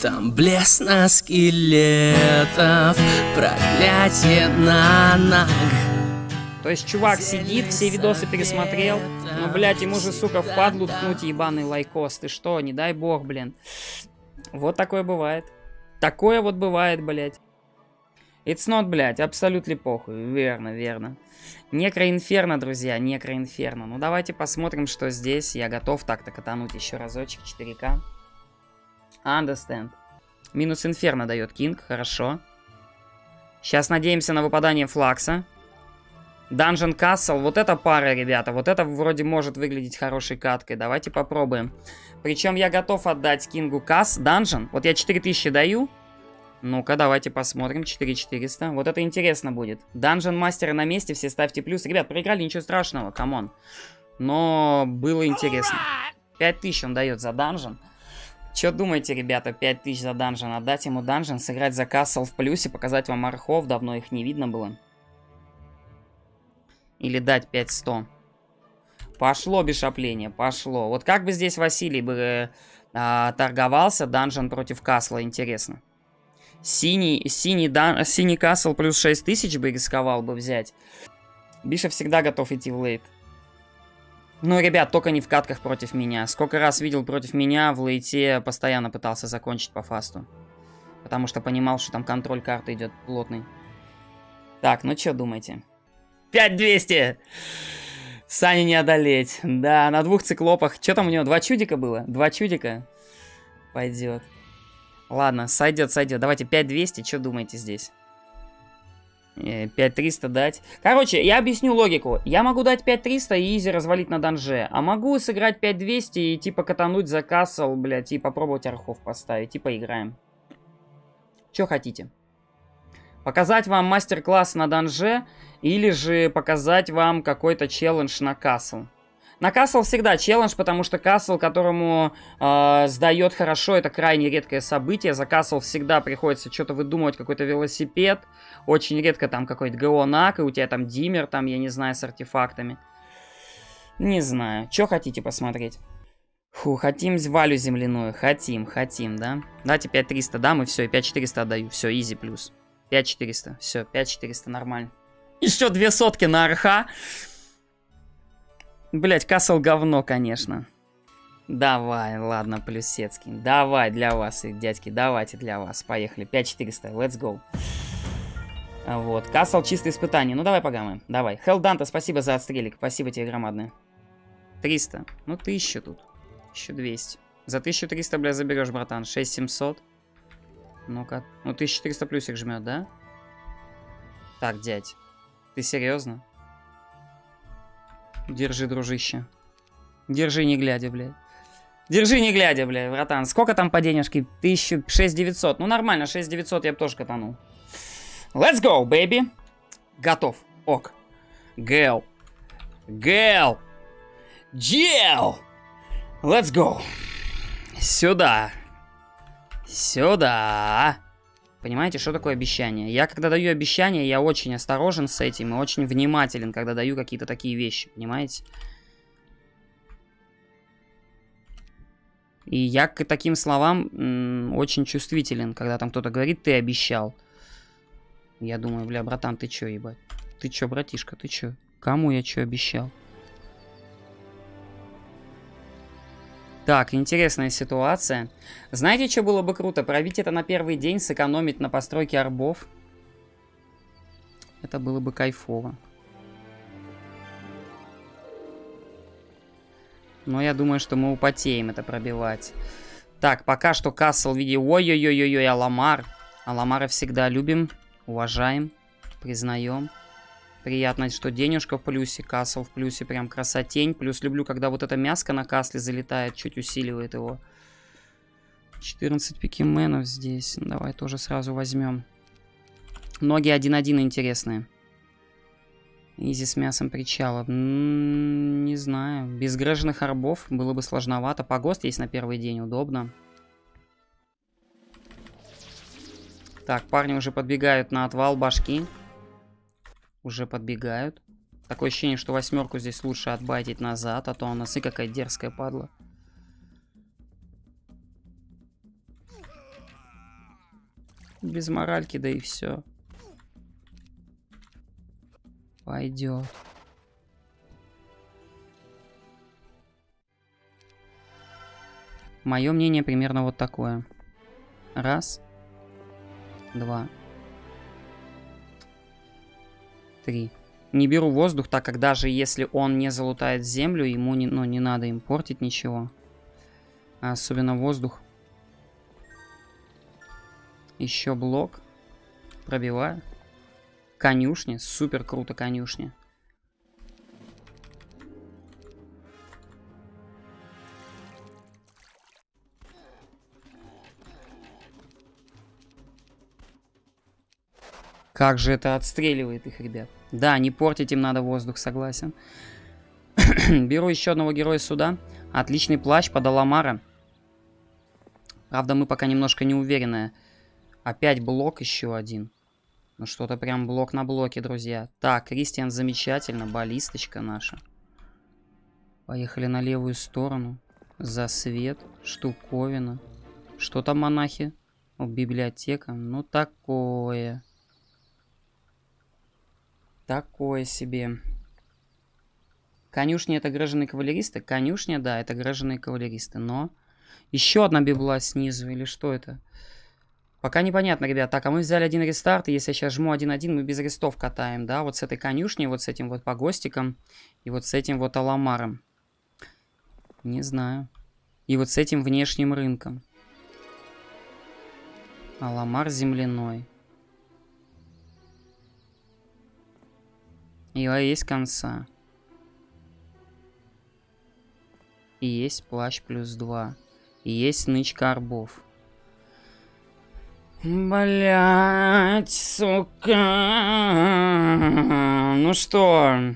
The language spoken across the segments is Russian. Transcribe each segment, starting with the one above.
Там блеск на скелетов, проклятие на ног. То есть чувак сидит, все видосы пересмотрел, ну, блядь, ему же, сука, впадлу ткнуть ебаный лайкос. Ты что, не дай бог, блин. Вот такое бывает. Такое вот бывает, блядь. It's not, блядь, абсолютно похуй. Верно, верно. Некроинферно, друзья, некроинферно. Ну, давайте посмотрим, что здесь. Я готов так-то катануть еще разочек 4К. Understand. Минус инферно дает Кинг, хорошо. Сейчас надеемся на выпадание флакса. Dungeon Castle, вот эта пара, ребята, вот это вроде может выглядеть хорошей каткой. Давайте попробуем. Причем я готов отдать Кингу Касс, Dungeon. Вот я 4000 даю. Ну-ка, давайте посмотрим. 4400. Вот это интересно будет. Dungeon мастера на месте, все ставьте плюс. Ребят, проиграли, ничего страшного, come on. Но было интересно. 5000 он дает за данжен. Что думаете, ребята, 5000 за данжен? Отдать ему данжен, сыграть за кассел в плюсе, показать вам архов, давно их не видно было. Или дать 5100. Пошло бешопление, пошло. Вот как бы здесь Василий бы э, а, торговался, данжен против касла, интересно. Синий, синий, дан, синий касл плюс 6000 бы рисковал бы взять. Биша всегда готов идти в лейт. Ну, ребят, только не в катках против меня. Сколько раз видел против меня, в лейте постоянно пытался закончить по фасту. Потому что понимал, что там контроль карты идет плотный. Так, ну что думаете? 5200! Сани не одолеть. Да, на двух циклопах. Что там у него? Два чудика было? Два чудика? Пойдет. Ладно, сойдет, сойдет. Давайте 5200. Что думаете здесь? 5300 э, дать. Короче, я объясню логику. Я могу дать 5300 и изи развалить на данже. А могу сыграть 5200 и типа катануть за кассел, блядь, и попробовать архов поставить. Типа играем. Что хотите? Показать вам мастер-класс на данже или же показать вам какой-то челлендж на кассел. На Касл всегда челлендж, потому что Касл, которому э, сдает хорошо, это крайне редкое событие. За Касл всегда приходится что-то выдумывать, какой-то велосипед. Очень редко там какой-то ГОНАК, и у тебя там диммер, там, я не знаю, с артефактами. Не знаю. Что хотите посмотреть? Фу, хотим Валю земляную. Хотим, хотим, да? Давайте 5300 дам, и все, и 5400 отдаю. Все, изи плюс. 5400. Все, 5400, нормально. Еще две сотки на арха. Блять, Касл говно, конечно. Давай, ладно, плюсецкий. Давай для вас, дядьки, давайте для вас. Поехали. 5400, let's go. Вот, Касл чистое испытание. Ну, давай погамаем. Давай. Хелданта, спасибо за отстрелик. Спасибо тебе громадное. 300. Ну, 1000 тут. 1200. За 1300, бля, заберешь, братан. 6700. Ну-ка. Ну, 1400 плюсик жмет, да? Так, дядь. Ты серьезно? Держи, дружище. Держи, не глядя, блядь. Держи, не глядя, блядь, братан. Сколько там по денежке? 1000, Ну, нормально, 6900 я бы тоже катанул. Let's go, baby. Готов. Ок. Гэл. Гэл. Джел. Let's go. Сюда. Сюда. Понимаете, что такое обещание? Я, когда даю обещание, я очень осторожен с этим и очень внимателен, когда даю какие-то такие вещи, понимаете? И я к таким словам очень чувствителен, когда там кто-то говорит, ты обещал. Я думаю, бля, братан, ты чё, ебать? Ты чё, братишка, ты чё? Кому я чё обещал? Так, интересная ситуация. Знаете, что было бы круто? Пробить это на первый день, сэкономить на постройке арбов. Это было бы кайфово. Но я думаю, что мы употеем это пробивать. Так, пока что Кассел в виде... Ой-ой-ой-ой, Аламар. Аламара всегда любим, уважаем, признаем. Приятно, что денежка в плюсе, касл в плюсе, прям красотень. Плюс люблю, когда вот эта мяска на касле залетает, чуть усиливает его. 14 пикименов здесь. Давай тоже сразу возьмем. Ноги 1-1 интересные. Изи с мясом причала. М -м, не знаю. Без грежных арбов было бы сложновато. Погост есть на первый день, удобно. Так, парни уже подбегают на отвал башки. Уже подбегают. Такое ощущение, что восьмерку здесь лучше отбайтить назад, а то она сы какая дерзкая падла. Без моральки, да и все. Пойдет. Мое мнение примерно вот такое. Раз. Два. Три. Не беру воздух, так как даже если он не залутает землю, ему не, ну, не надо им портить ничего. Особенно воздух. Еще блок. Пробиваю. Конюшня. Супер круто конюшня. Как же это отстреливает их, ребят. Да, не портить им надо воздух, согласен. Беру еще одного героя сюда. Отличный плащ под Аламара. Правда, мы пока немножко не уверены. Опять блок еще один. Ну что-то прям блок на блоке, друзья. Так, Кристиан замечательно. Баллисточка наша. Поехали на левую сторону. За свет. Штуковина. Что там монахи? О, библиотека. Ну такое. Такое себе. Конюшня это гражданные кавалеристы? Конюшня, да, это гражданные кавалеристы. Но еще одна библа снизу, или что это? Пока непонятно, ребят. Так, а мы взяли один рестарт, и если я сейчас жму 1-1, мы без арестов катаем, да? Вот с этой конюшней, вот с этим вот погостиком, и вот с этим вот аламаром. Не знаю. И вот с этим внешним рынком. Аламар земляной. И есть конца. И есть плащ плюс 2. И есть нычка арбов. Блять, сука. Ну что?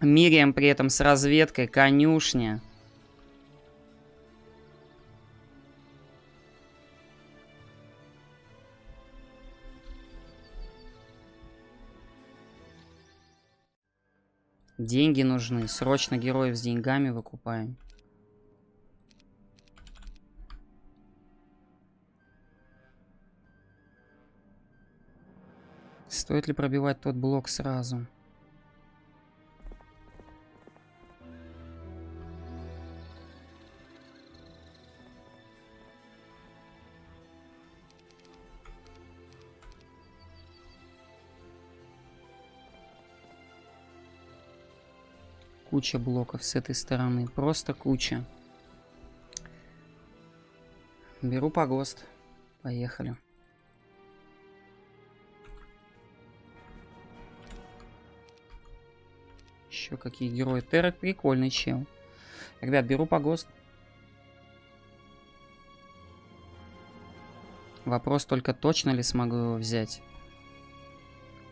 Мирием при этом с разведкой, конюшня. Деньги нужны. Срочно героев с деньгами выкупаем. Стоит ли пробивать тот блок сразу? Куча блоков с этой стороны. Просто куча. Беру погост. Поехали. Еще какие герои. Терек прикольный чел. Ребят, беру погост. Вопрос только точно ли смогу его взять.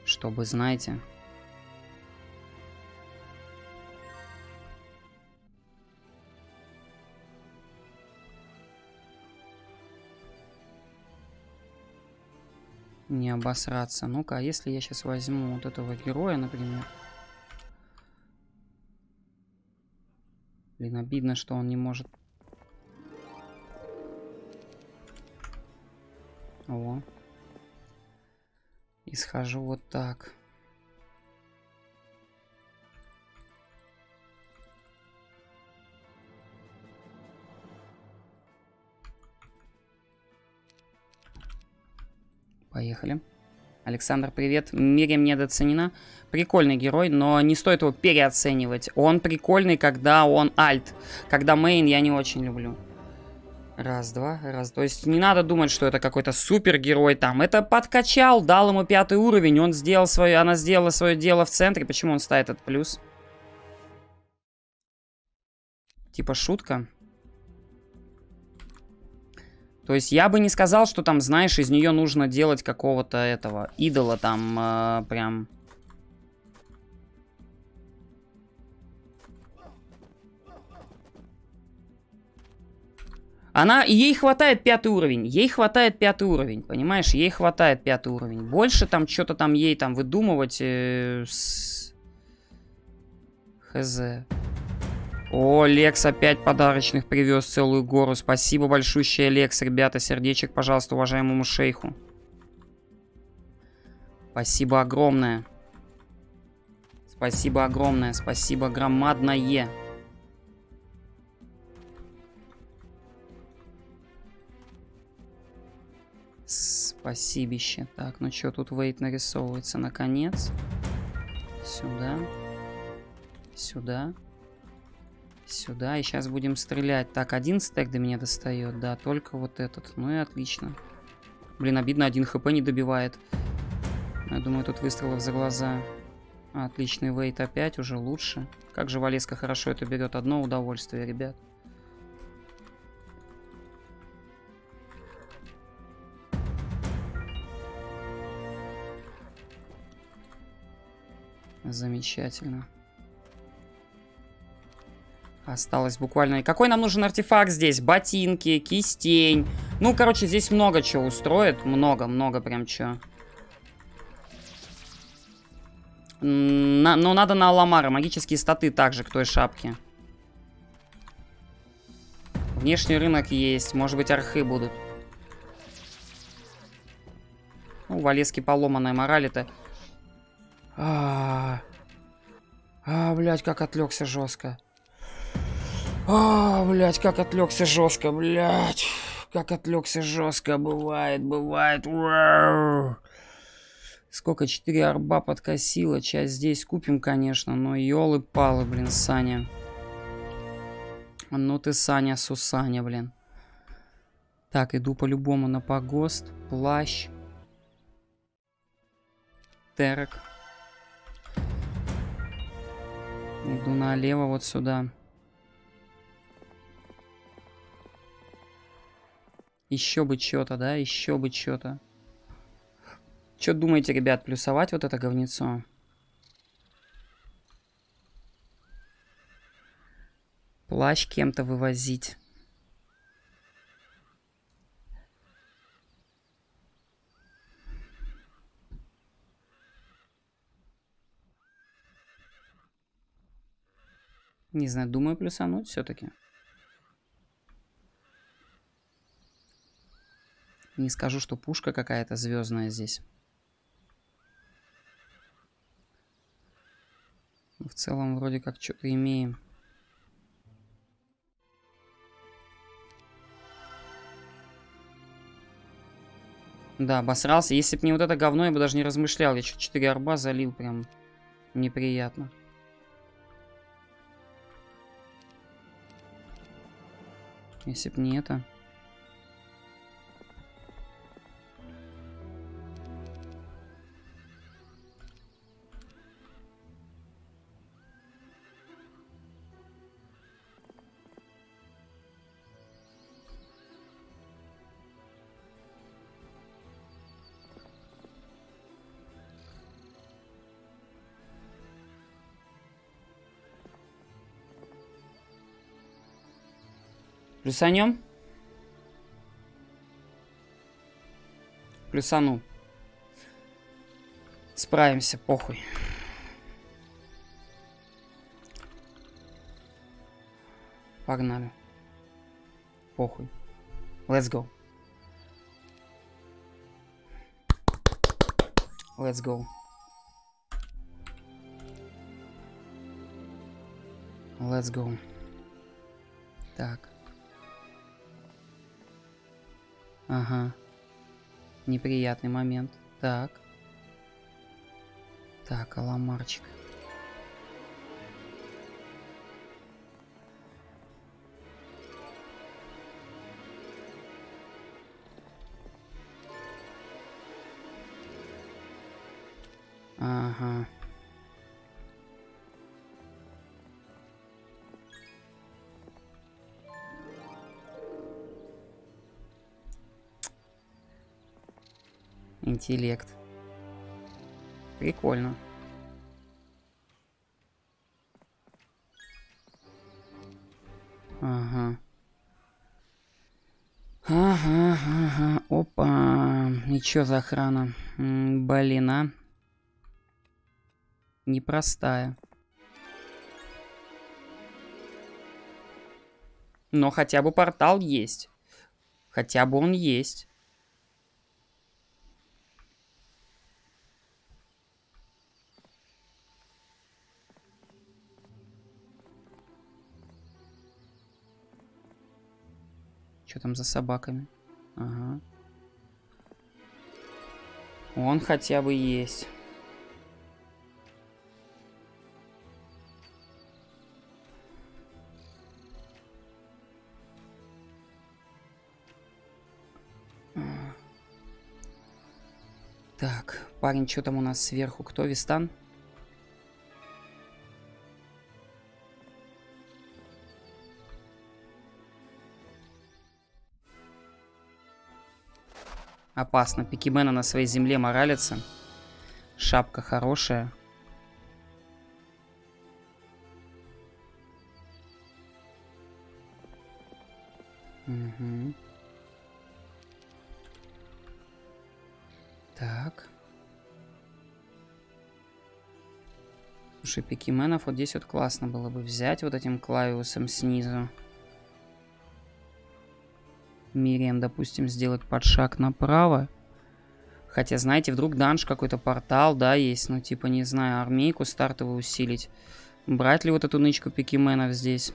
Чтобы, знаете... обосраться. Ну-ка, а если я сейчас возьму вот этого героя, например... Блин, обидно, что он не может... О. И схожу вот так. Поехали. Александр, привет. Мириам недооценена. Прикольный герой, но не стоит его переоценивать. Он прикольный, когда он альт. Когда мейн я не очень люблю. Раз, два, раз. То есть не надо думать, что это какой-то супер герой там. Это подкачал, дал ему пятый уровень, он сделал свое, она сделала свое дело в центре. Почему он ставит этот плюс? Типа шутка. То есть я бы не сказал, что там, знаешь, из нее нужно делать какого-то этого идола там э, прям... Она, ей хватает пятый уровень, ей хватает пятый уровень, понимаешь, ей хватает пятый уровень. Больше там что-то там ей там выдумывать э, с... Хз. О, Лекс опять подарочных привез целую гору. Спасибо большущее, Лекс. Ребята, сердечек, пожалуйста, уважаемому шейху. Спасибо огромное. Спасибо огромное. Спасибо громадное. Спасибище. Так, ну что, тут вейт нарисовывается наконец. Сюда. Сюда. Сюда. И сейчас будем стрелять. Так, один стек до меня достает. Да, только вот этот. Ну и отлично. Блин, обидно, один хп не добивает. Я думаю, тут выстрелов за глаза. Отличный вейт опять, уже лучше. Как же Валеска хорошо это берет. Одно удовольствие, ребят. Замечательно. Осталось буквально... Какой нам нужен артефакт здесь? Ботинки, кистень. Ну, короче, здесь много чего устроит. Много, много прям чего. На, но надо на Аламара. Магические статы также к той шапке. Внешний рынок есть. Может быть, архы будут. Ну, Валески поломанная мораль это... А, а, блядь, как отвлекся жестко. А, блядь, как отвлекся жестко, блядь. Как отвлекся жестко, бывает, бывает. Сколько? 4 арба подкосила. Часть здесь купим, конечно, но елы-палы, блин, Саня. Ну ты, Саня, Сусаня, блин. Так, иду по-любому на погост. Плащ. Терек. Иду налево вот сюда. Еще бы что-то, да? Еще бы что-то. Что думаете, ребят, плюсовать вот это говнецо? Плащ кем-то вывозить. Не знаю, думаю плюсануть все-таки. Не скажу, что пушка какая-то звездная здесь. В целом вроде как что-то имеем. Да, обосрался. Если бы не вот это говно, я бы даже не размышлял. Я что-то 4 арба залил прям неприятно. Если бы не это. Плюсанем? Плюсану. Справимся, похуй. Погнали. Похуй. Let's go. Let's go. Let's go. Так. Ага. Неприятный момент. Так. Так, аламарчик. Ага. Интеллект. Прикольно. Ага. Ага, ага. Опа. И чё за охрана? М блин, а. Непростая. Но хотя бы портал есть. Хотя бы он есть. Что там за собаками? Ага. Он хотя бы есть. Так, парень, что там у нас сверху? Кто? Вистан? Опасно. Пикимена на своей земле моралится. Шапка хорошая. Угу. Так. Слушай, пикименов вот здесь вот классно было бы взять вот этим Клавиусом снизу. Мирием, допустим, сделать подшаг направо. Хотя, знаете, вдруг данж какой-то портал, да, есть. Ну, типа, не знаю, армейку стартовую усилить. Брать ли вот эту нычку пикименов здесь?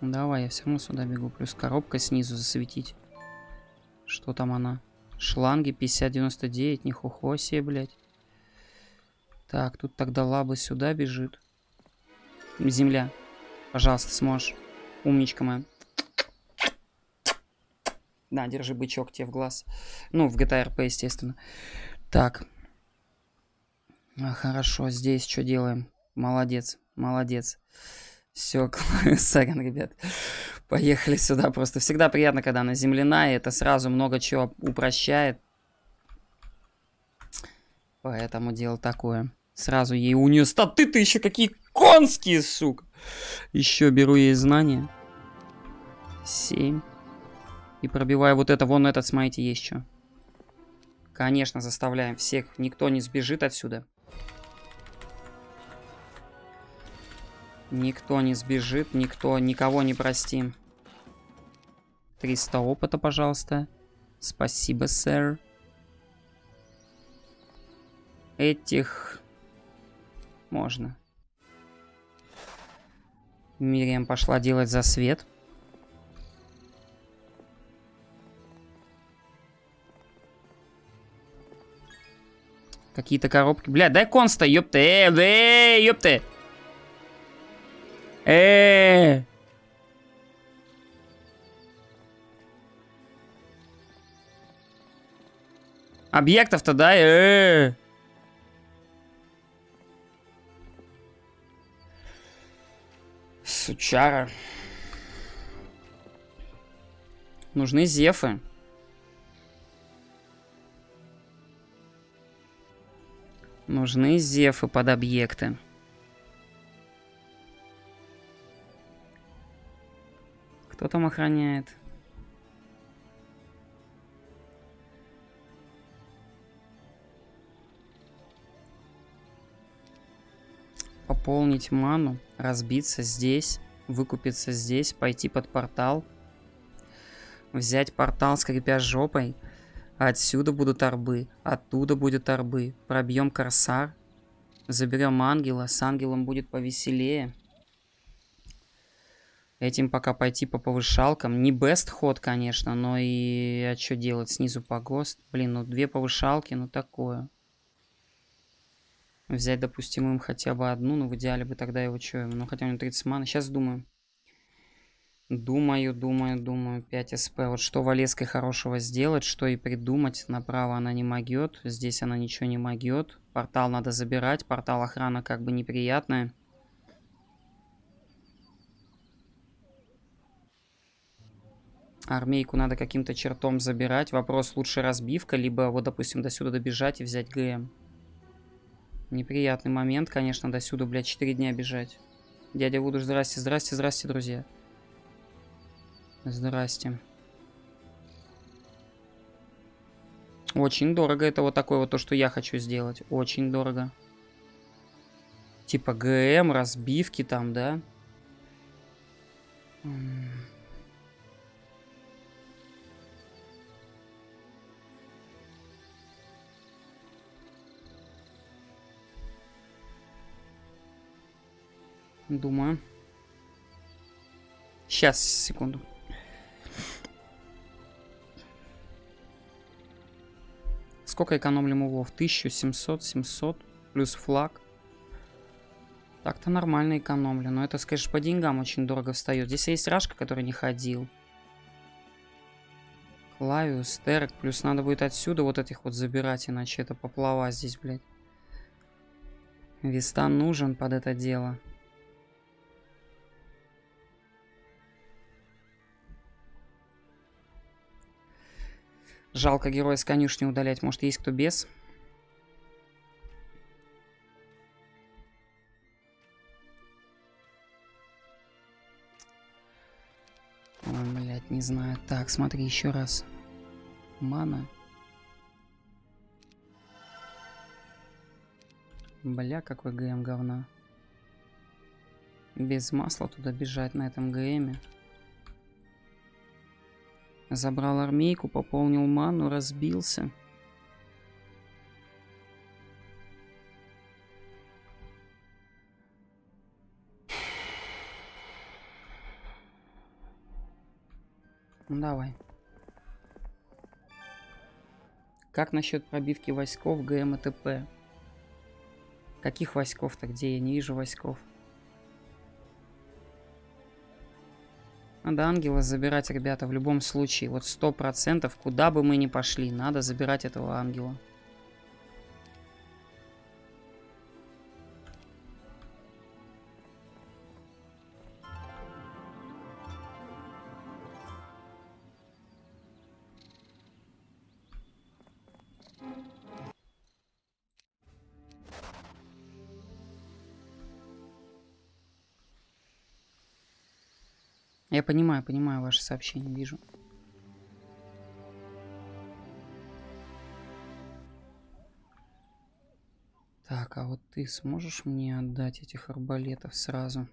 Давай, я все равно сюда бегу. Плюс коробка снизу засветить. Что там она? Шланги 5099, нихухо себе, блядь. Так, тут тогда лаба сюда бежит. Земля. Пожалуйста, сможешь. Умничка моя. На, держи бычок тебе в глаз. Ну, в GTA RP, естественно. Так. А, хорошо, здесь что делаем? Молодец, молодец. Все, сорян, ребят. Поехали сюда. Просто всегда приятно, когда она земляная. Это сразу много чего упрощает. Поэтому дело такое. Сразу ей у нее статы-то еще какие конские, сука. Еще беру ей знания. Семь. И пробиваю вот это. Вон этот, смотрите, есть что. Конечно, заставляем всех. Никто не сбежит отсюда. Никто не сбежит. Никто, никого не простим. 300 опыта, пожалуйста. Спасибо, сэр. Этих можно. Мириам пошла делать засвет. Какие-то коробки. Бля, дай конста, ёпта. Э, э, ёпта. Э. Объектов-то дай. Э. Сучара. Нужны зефы. Нужны зефы под объекты. Кто там охраняет? Пополнить ману, разбиться здесь, выкупиться здесь, пойти под портал, взять портал, скрипя жопой, отсюда будут арбы, оттуда будет арбы, пробьем корсар, заберем ангела, с ангелом будет повеселее. Этим пока пойти по повышалкам. Не бест ход, конечно, но и... А что делать? Снизу погост. Блин, ну две повышалки, ну такое. Взять, допустим, им хотя бы одну, но в идеале бы тогда его что, ну хотя у него 30 маны. Сейчас думаю. Думаю, думаю, думаю. 5 СП. Вот что Валеской хорошего сделать, что и придумать. Направо она не могет, здесь она ничего не могет. Портал надо забирать, портал охрана как бы неприятная. Армейку надо каким-то чертом забирать. Вопрос, лучше разбивка, либо вот, допустим, до сюда добежать и взять ГМ. Неприятный момент, конечно, до сюда, блядь, 4 дня бежать. Дядя Вуду, здрасте, здрасте, здрасте, друзья. Здрасте. Очень дорого это вот такое вот то, что я хочу сделать. Очень дорого. Типа ГМ, разбивки там, да? Думаю. Сейчас, секунду. Сколько экономлим улов? 1700, 700, плюс флаг. Так-то нормально экономлю. Но это, конечно, по деньгам очень дорого встает. Здесь есть Рашка, который не ходил. Клавиус, Терек. Плюс надо будет отсюда вот этих вот забирать, иначе это поплава здесь, блядь. Вистан нужен под это дело. Жалко героя с конюшни удалять. Может, есть кто без? Ой, блядь, не знаю. Так, смотри еще раз. Мана. Бля, какой ГМ говна. Без масла туда бежать на этом ГМе. Забрал армейку, пополнил ману, разбился. Ну, давай. Как насчет пробивки войсков ГМ и ТП? Каких войсков-то? Где? Я не вижу войсков. Надо ангела забирать, ребята, в любом случае. Вот сто процентов, куда бы мы ни пошли, надо забирать этого ангела. Понимаю, понимаю ваше сообщение, вижу. Так, а вот ты сможешь мне отдать этих арбалетов сразу?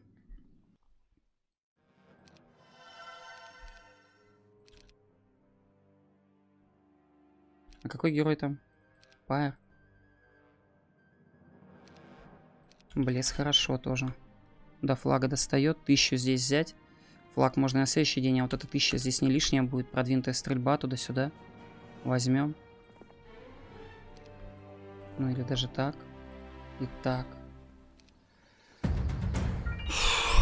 А какой герой там? Пайр. Блес хорошо тоже. До флага достает. Тысячу здесь взять. Флаг можно на следующий день, а вот эта тысяча здесь не лишняя будет. Продвинутая стрельба туда-сюда. Возьмем. Ну или даже так. И так.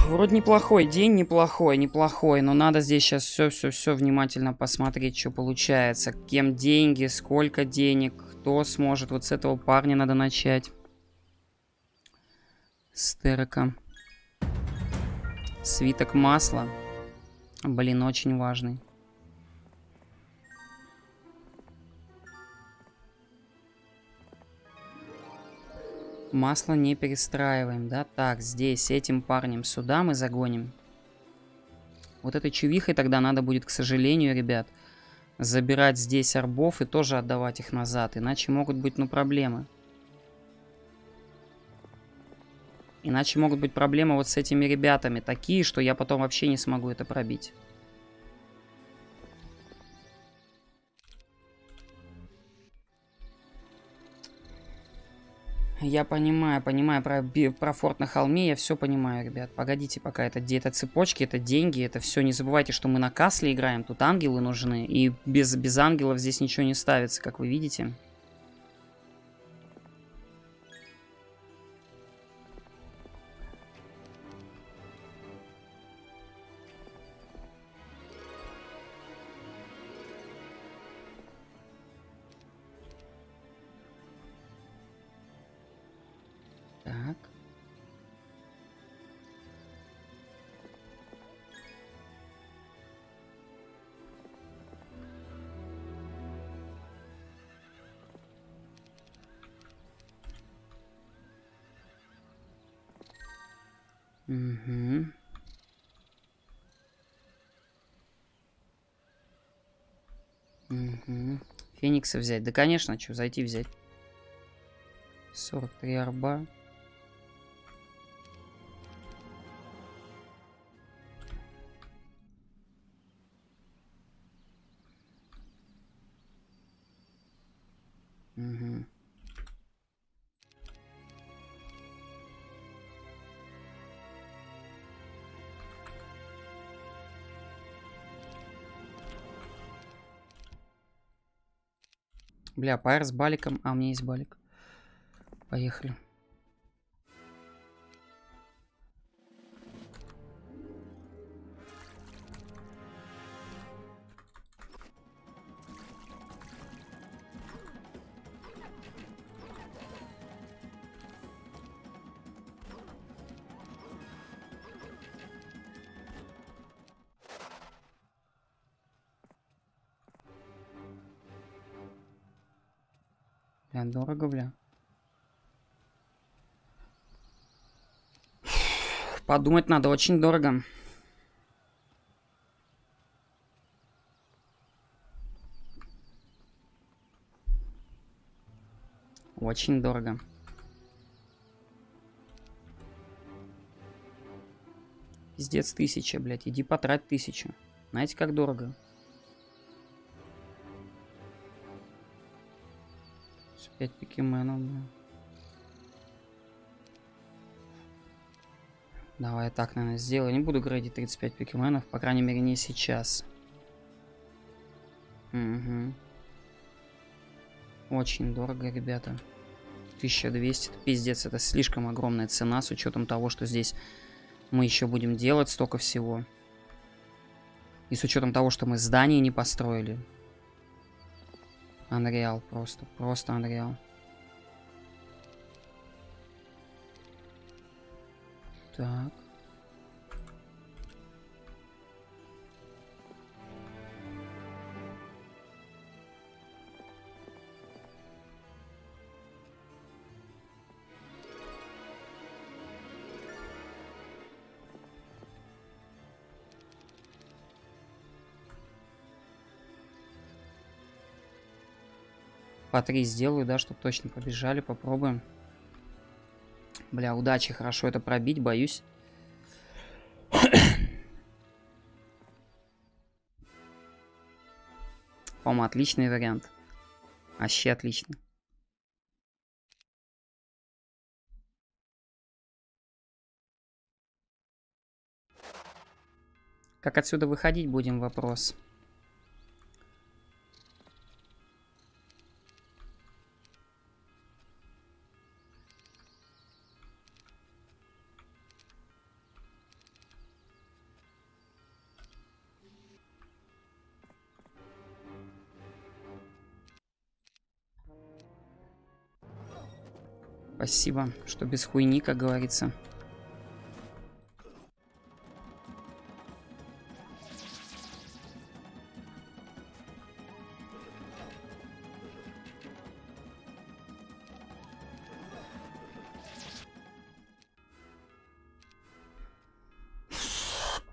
Вроде неплохой день, неплохой, неплохой. Но надо здесь сейчас все-все-все внимательно посмотреть, что получается. Кем деньги, сколько денег, кто сможет. Вот с этого парня надо начать. Стерека. Свиток масла. Блин, очень важный. Масло не перестраиваем, да? Так, здесь этим парнем сюда мы загоним. Вот этой чувихой тогда надо будет, к сожалению, ребят, забирать здесь арбов и тоже отдавать их назад. Иначе могут быть, ну, проблемы. Иначе могут быть проблемы вот с этими ребятами такие, что я потом вообще не смогу это пробить. Я понимаю, понимаю про, про форт на холме, я все понимаю, ребят. Погодите пока, это, это цепочки, это деньги, это все. Не забывайте, что мы на касле играем, тут ангелы нужны. И без, без ангелов здесь ничего не ставится, как вы видите. Феникса взять. Да, конечно, что, зайти взять. 43 арба. Бля, пайр с баликом. А, у меня есть балик. Поехали. Дорого, бля. Подумать надо, очень дорого. Очень дорого. Пиздец, тысяча, блядь. Иди потрать тысячу. Знаете, как дорого? 5 пикеменов, бля. Давай я так, наверное, сделаю. Не буду грейдить 35 пикеменов, по крайней мере, не сейчас. Угу. Очень дорого, ребята. 1200, это пиздец, это слишком огромная цена, с учетом того, что здесь мы еще будем делать столько всего. И с учетом того, что мы здание не построили. Unreal просто. Просто Unreal. Так. По три сделаю, да, чтобы точно побежали. Попробуем. Бля, удачи, хорошо это пробить, боюсь. По-моему, отличный вариант. Вообще отлично. Как отсюда выходить будем, вопрос. Спасибо, что без хуйни, как говорится.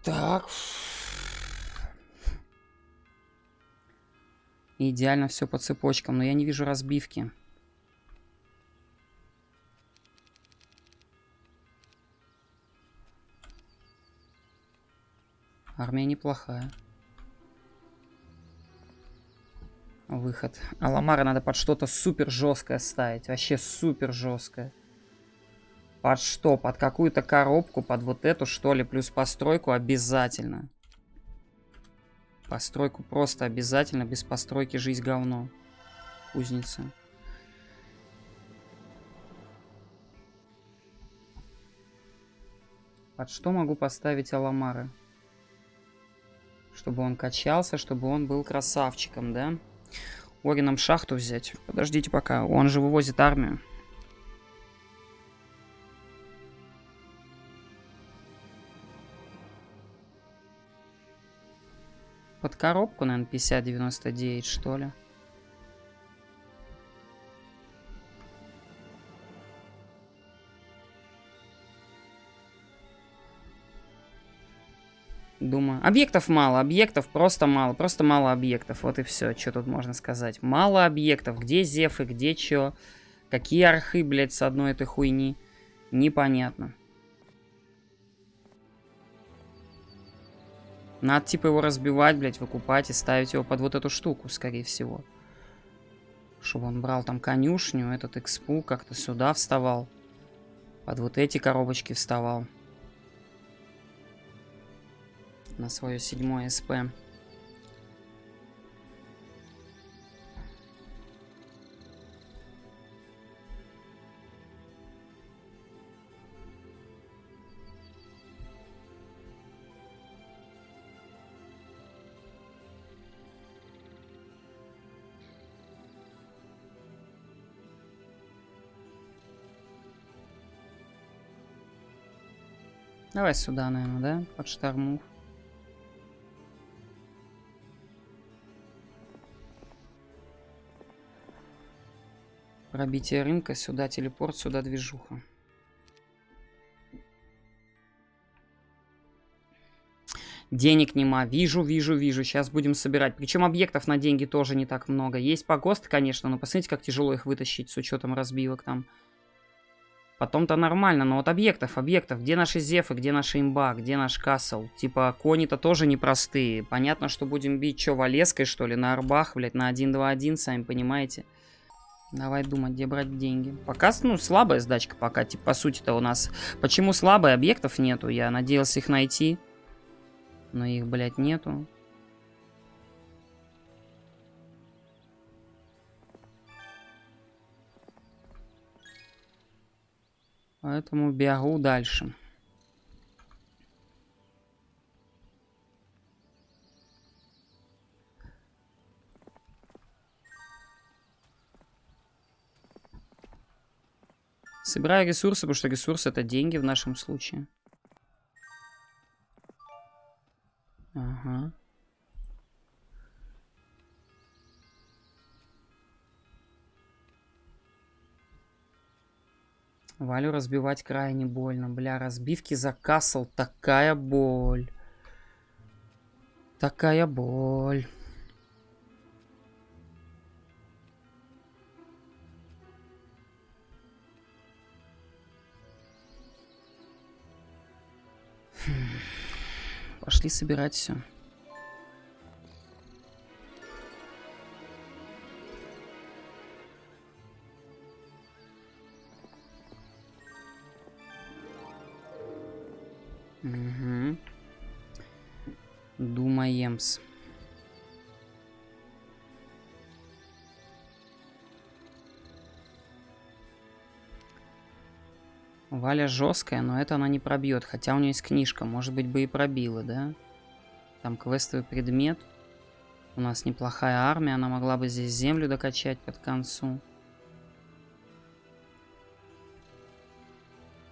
Так. Идеально все по цепочкам, но я не вижу разбивки. Армия неплохая. Выход. Аламара надо под что-то супер жесткое ставить. Вообще супер жесткое. Под что? Под какую-то коробку, под вот эту что ли, плюс постройку обязательно. Постройку просто обязательно, без постройки жизнь говно. Кузница. Под что могу поставить Аламары? Чтобы он качался, чтобы он был красавчиком, да? Орином шахту взять. Подождите пока, он же вывозит армию. Под коробку, наверное, 50-99, что ли. Объектов мало, объектов просто мало, просто мало объектов. Вот и все, что тут можно сказать. Мало объектов. Где зефы, где чё? Какие архы, блядь, с одной этой хуйни? Непонятно. Надо типа его разбивать, блядь, выкупать и ставить его под вот эту штуку, скорее всего. Чтобы он брал там конюшню, этот экспу как-то сюда вставал. Под вот эти коробочки вставал на свое седьмое СП. Давай сюда, наверное, да? Под штормух. Пробитие рынка, сюда телепорт, сюда движуха. Денег нема. Вижу, вижу, вижу. Сейчас будем собирать. Причем объектов на деньги тоже не так много. Есть погосты, конечно, но посмотрите, как тяжело их вытащить с учетом разбивок там. Потом-то нормально, но вот объектов, объектов. Где наши зефы, где наша имба, где наш касл? Типа, кони-то тоже непростые. Понятно, что будем бить, что, Валеской, что ли, на арбах, блядь, на 1-2-1, сами понимаете. Давай думать, где брать деньги. Пока, ну, слабая сдачка пока. Типа, по сути-то у нас... Почему слабые объектов нету? Я надеялся их найти. Но их, блядь, нету. Поэтому бегу дальше. Собираю ресурсы, потому что ресурсы это деньги в нашем случае. Ага. Валю разбивать крайне больно. Бля, разбивки за касл. Такая боль. Такая боль. Пошли собирать все. Угу. Думаемс. Валя жесткая, но это она не пробьет. Хотя у нее есть книжка. Может быть бы и пробила, да? Там квестовый предмет. У нас неплохая армия. Она могла бы здесь землю докачать под концу.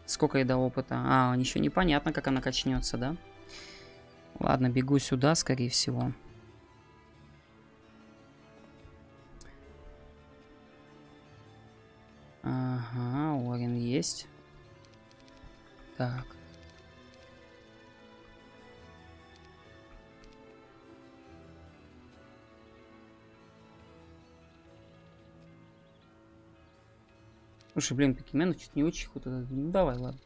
Сколько ей до опыта? А, еще непонятно, как она качнется, да? Ладно, бегу сюда, скорее всего. Ага, Уоррен есть. Так. Слушай, блин, Покеменов чуть не очень хуй Ну давай, ладно.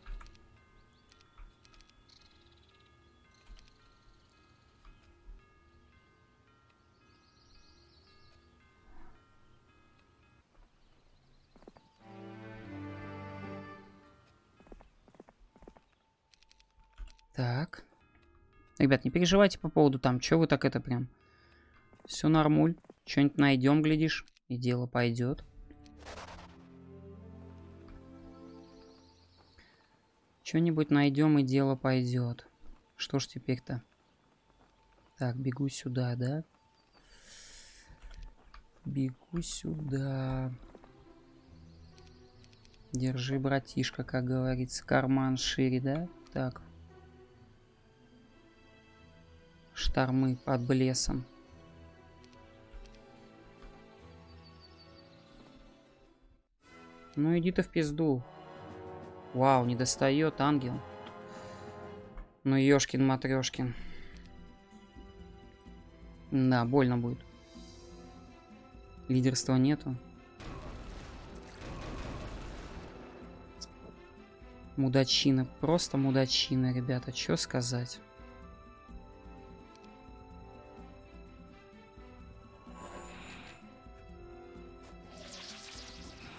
Ребят, не переживайте по поводу там, что вы так это прям. Все нормуль. Что-нибудь найдем, глядишь, и дело пойдет. Что-нибудь найдем и дело пойдет. Что ж теперь-то? Так, бегу сюда, да? Бегу сюда. Держи, братишка, как говорится. Карман шире, да? Так. Штормы под блесом. Ну иди ты в пизду. Вау, не достает ангел. Ну, ёшкин матрешкин. Да, больно будет. Лидерства нету. Мудачина, просто мудачина, ребята, что сказать.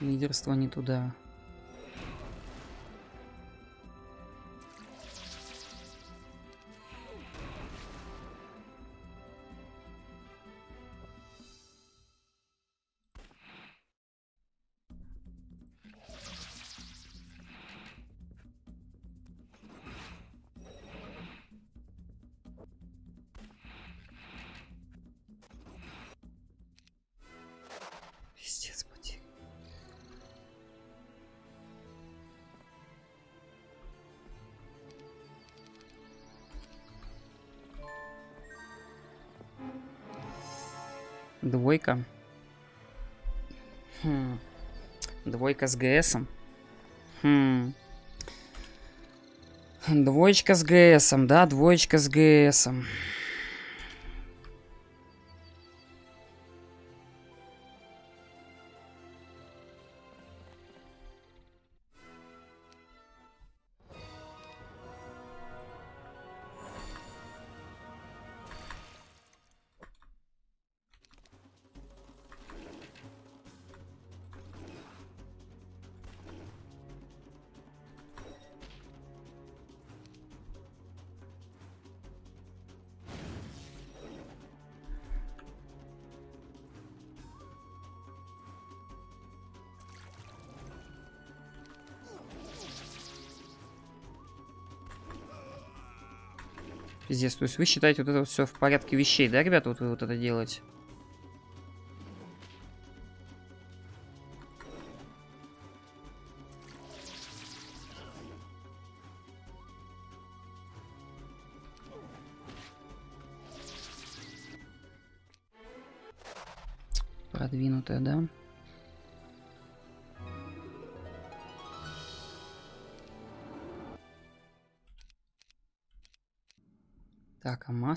Лидерство не туда. Двойка. Хм. Двойка с ГСом. Хм. Двоечка с ГСом, да, двоечка с ГСом. Пиздец, то есть вы считаете вот это все в порядке вещей, да, ребята, вот вы вот это делаете?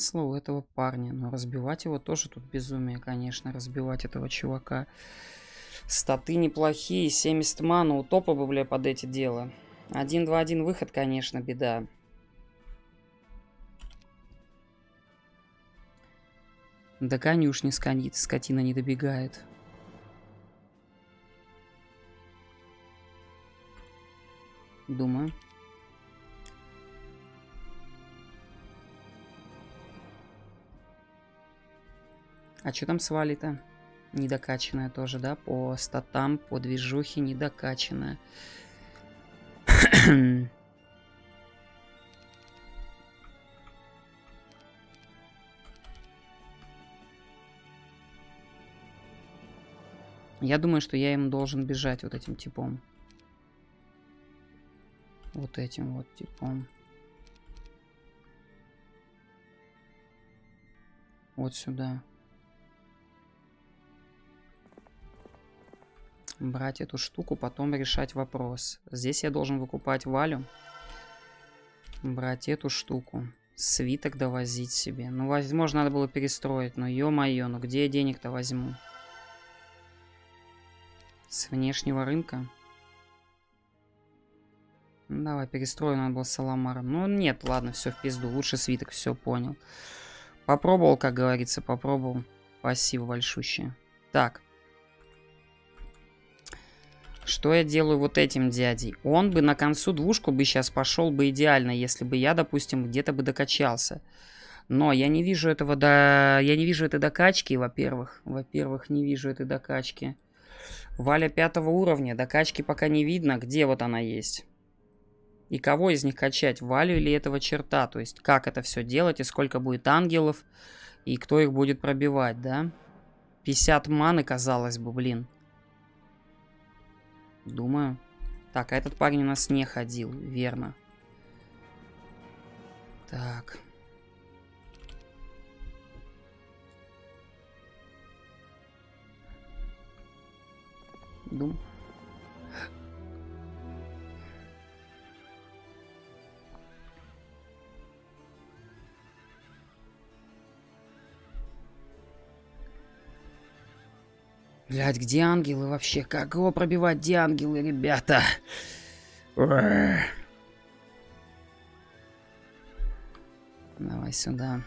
Масло у этого парня. Но разбивать его тоже тут безумие, конечно, разбивать этого чувака. Статы неплохие, 70 мана у топа бы, бля, под эти дела. 1-2-1 выход, конечно, беда. До конюшни сканит, скотина не добегает. Думаю. А что там с Вали-то? Недокачанная тоже, да? По статам, по движухе недокачанная. Я думаю, что я им должен бежать вот этим типом. Вот этим вот типом. Вот сюда. Брать эту штуку, потом решать вопрос. Здесь я должен выкупать Валю. Брать эту штуку. Свиток довозить себе. Ну, возможно, надо было перестроить. Но ё-моё, ну где я денег-то возьму? С внешнего рынка? Ну, давай, перестроим, надо было с. Ну, нет, ладно, все в пизду. Лучше свиток, все понял. Попробовал, как говорится, попробовал. Спасибо большущее. Так. Что я делаю вот этим дядей? Он бы на концу двушку бы сейчас пошел бы идеально, если бы я, допустим, где-то бы докачался. Но я не вижу этого до... Я не вижу этой докачки, во-первых. Во-первых, не вижу этой докачки. Валя пятого уровня. Докачки пока не видно. Где вот она есть? И кого из них качать? Валю или этого черта? То есть, как это все делать и сколько будет ангелов? И кто их будет пробивать, да? 50 маны, казалось бы, блин. Думаю. Так, а этот парень у нас не ходил, верно. Так. Думаю. Блять, где ангелы вообще? Как его пробивать? Где ангелы, ребята? Давай сюда.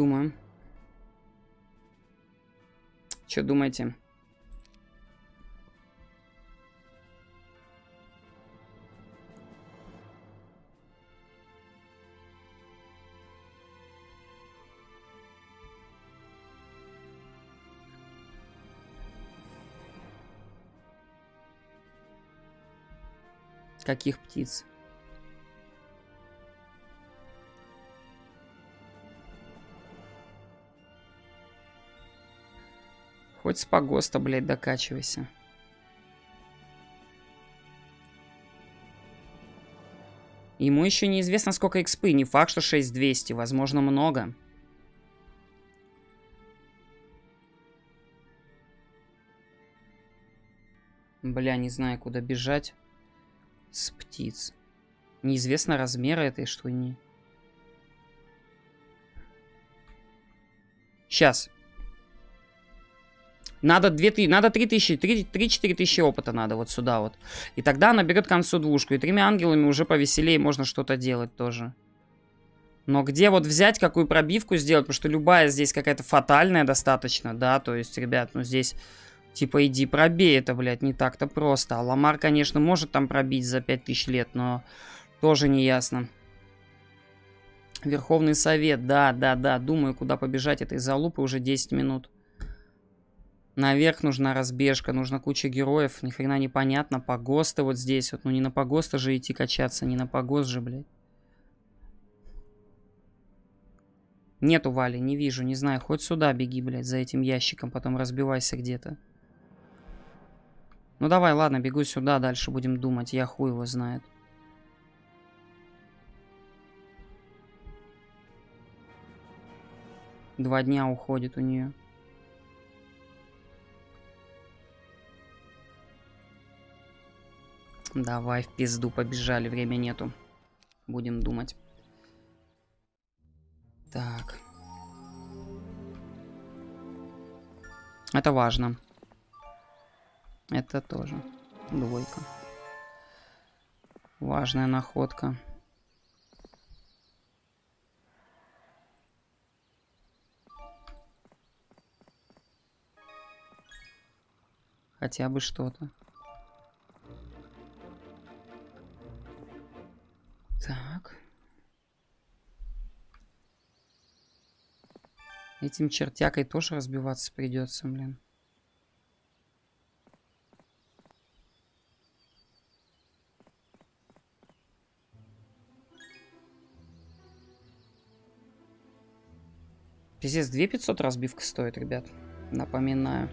думаю. Что думаете? Каких птиц? Хоть с погоста, блядь, докачивайся. Ему еще неизвестно, сколько экспы. Не факт, что 6200. Возможно, много. Бля, не знаю, куда бежать. С птиц. Неизвестно размера этой штуки. Сейчас. Надо 2000, надо 3000, 3-4 тысячи опыта надо вот сюда вот. И тогда она берет к концу двушку. И тремя ангелами уже повеселее можно что-то делать тоже. Но где вот взять, какую пробивку сделать? Потому что любая здесь какая-то фатальная достаточно, да. То есть, ребят, ну здесь типа иди пробей это, блядь, не так-то просто. А Ламар, конечно, может там пробить за 5000 лет, но тоже не ясно. Верховный совет, да, да, да. Думаю, куда побежать этой залупы уже 10 минут. Наверх нужна разбежка, нужна куча героев. Ни хрена непонятно. Погосты вот здесь вот. Ну не на погосты же идти качаться, не на погост же, блядь. Нету Вали, не вижу, не знаю. Хоть сюда беги, блядь, за этим ящиком, потом разбивайся где-то. Ну давай, ладно, бегу сюда, дальше будем думать. Я хуй его знает. Два дня уходит у нее. Давай в пизду побежали, время нету. Будем думать. Так. Это важно. Это тоже двойка. Важная находка. Хотя бы что-то. Этим чертякой тоже разбиваться придется, блин. Пиздец, 2500 разбивка стоит, ребят. Напоминаю.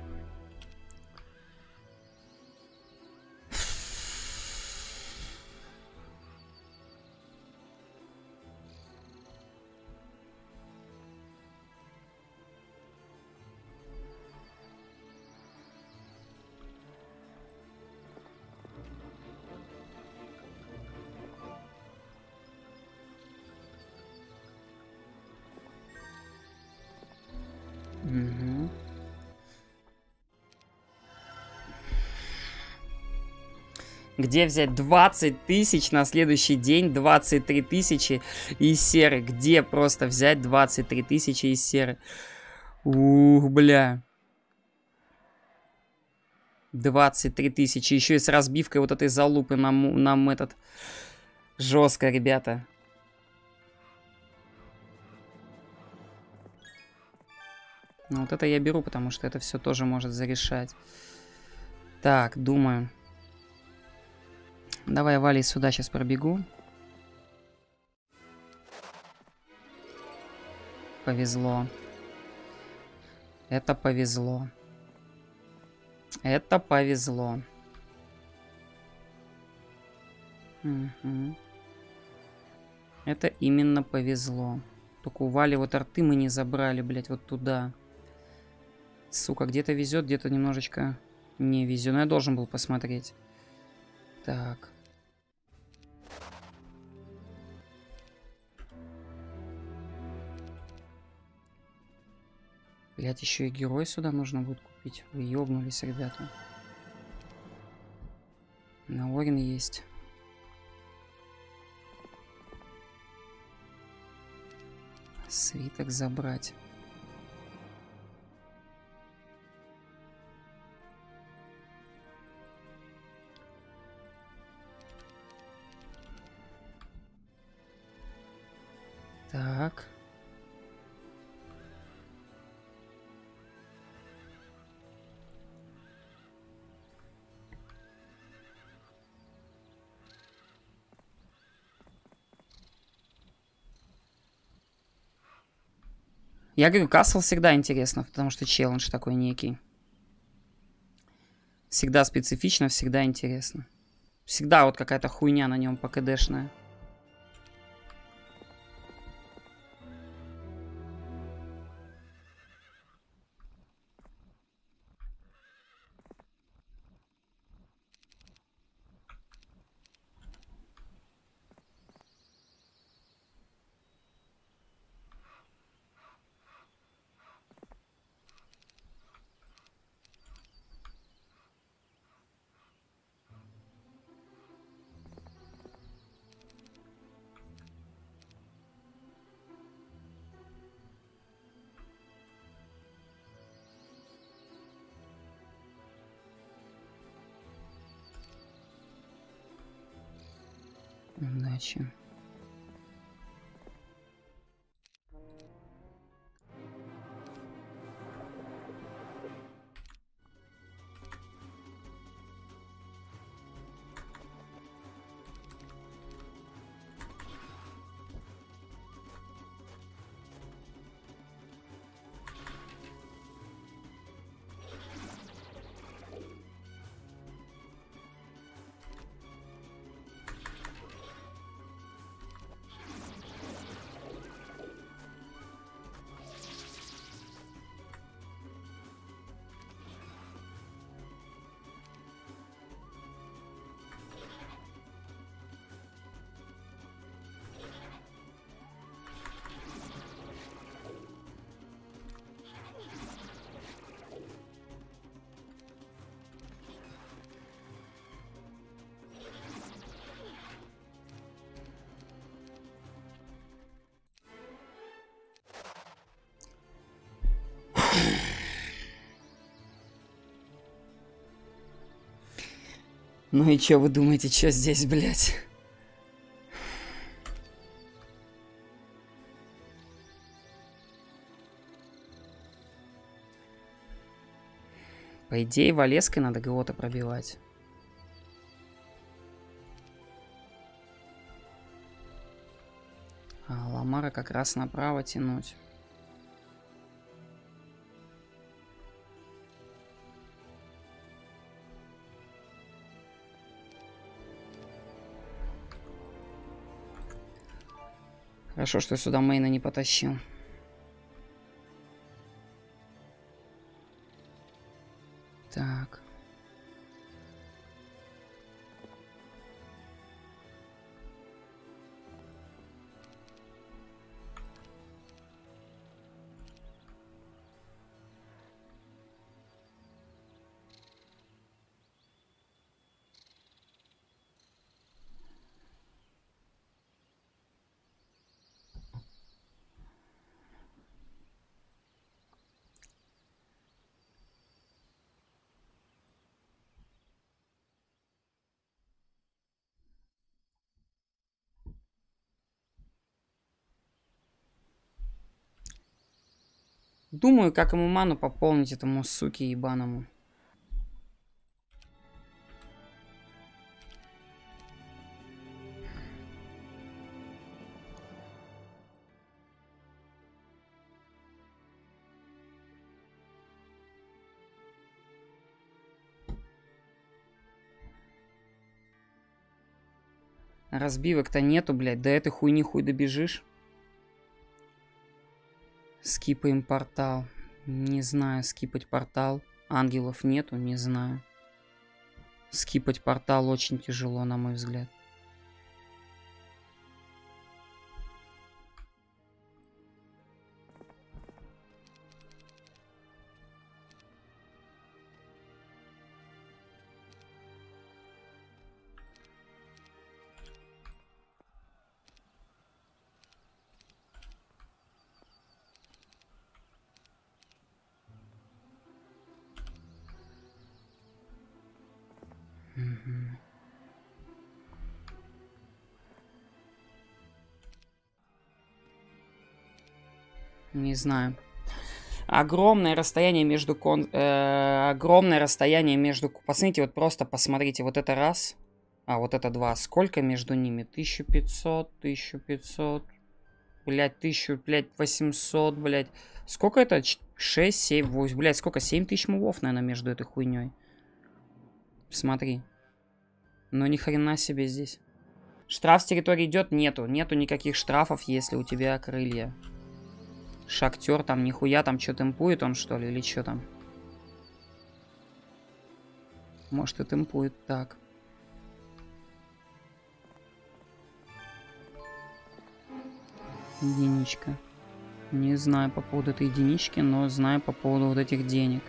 Где взять 20 тысяч на следующий день, 23 тысячи из серы? Где просто взять 23 тысячи из серы? Ух, бля. 23 тысячи. Еще и с разбивкой вот этой залупы нам, нам этот... Жестко, ребята. Ну, вот это я беру, потому что это все тоже может зарешать. Так, думаю. Давай, Вали, сюда сейчас пробегу. Повезло. Это повезло. Это повезло. Угу. Это именно повезло. Только у Вали вот арты мы не забрали, блядь, вот туда. Сука, где-то везет, где-то немножечко не везет. Но я должен был посмотреть. Так. Блять, еще и герой сюда нужно будет купить. Вы ёбнулись, ребята. На Орин есть. Свиток забрать. Я говорю, Касл всегда интересно, потому что челлендж такой некий. Всегда специфично, всегда интересно. Всегда вот какая-то хуйня на нем ПКДшная. Ну и чё вы думаете, что здесь, блядь? По идее, Валеской надо кого-то пробивать. А Ламара как раз направо тянуть. Хорошо, что сюда мейна не потащил. Думаю, как ему ману пополнить этому суке ебаному. Разбивок-то нету, блядь. До этой хуйни хуй добежишь. Скипаем портал. Не знаю, скипать портал. Ангелов нету, не знаю. Скипать портал очень тяжело, на мой взгляд. Знаю. Огромное расстояние между кон... Э, огромное расстояние между... Посмотрите, вот просто посмотрите, вот это раз, а вот это два. Сколько между ними? 1500, 1500, блядь, тысячу, блядь, 800, блядь. Сколько это? 6, 7, 8, блядь, сколько? 7 тысяч мувов, наверное, между этой хуйней. Смотри. Ну ни хрена себе здесь. Штраф с территории идет? Нету. Нету никаких штрафов, если у тебя крылья. Шахтер там нихуя там что темпует он что ли или что там? Может и темпует так. Единичка. Не знаю по поводу этой единички, но знаю по поводу вот этих денег.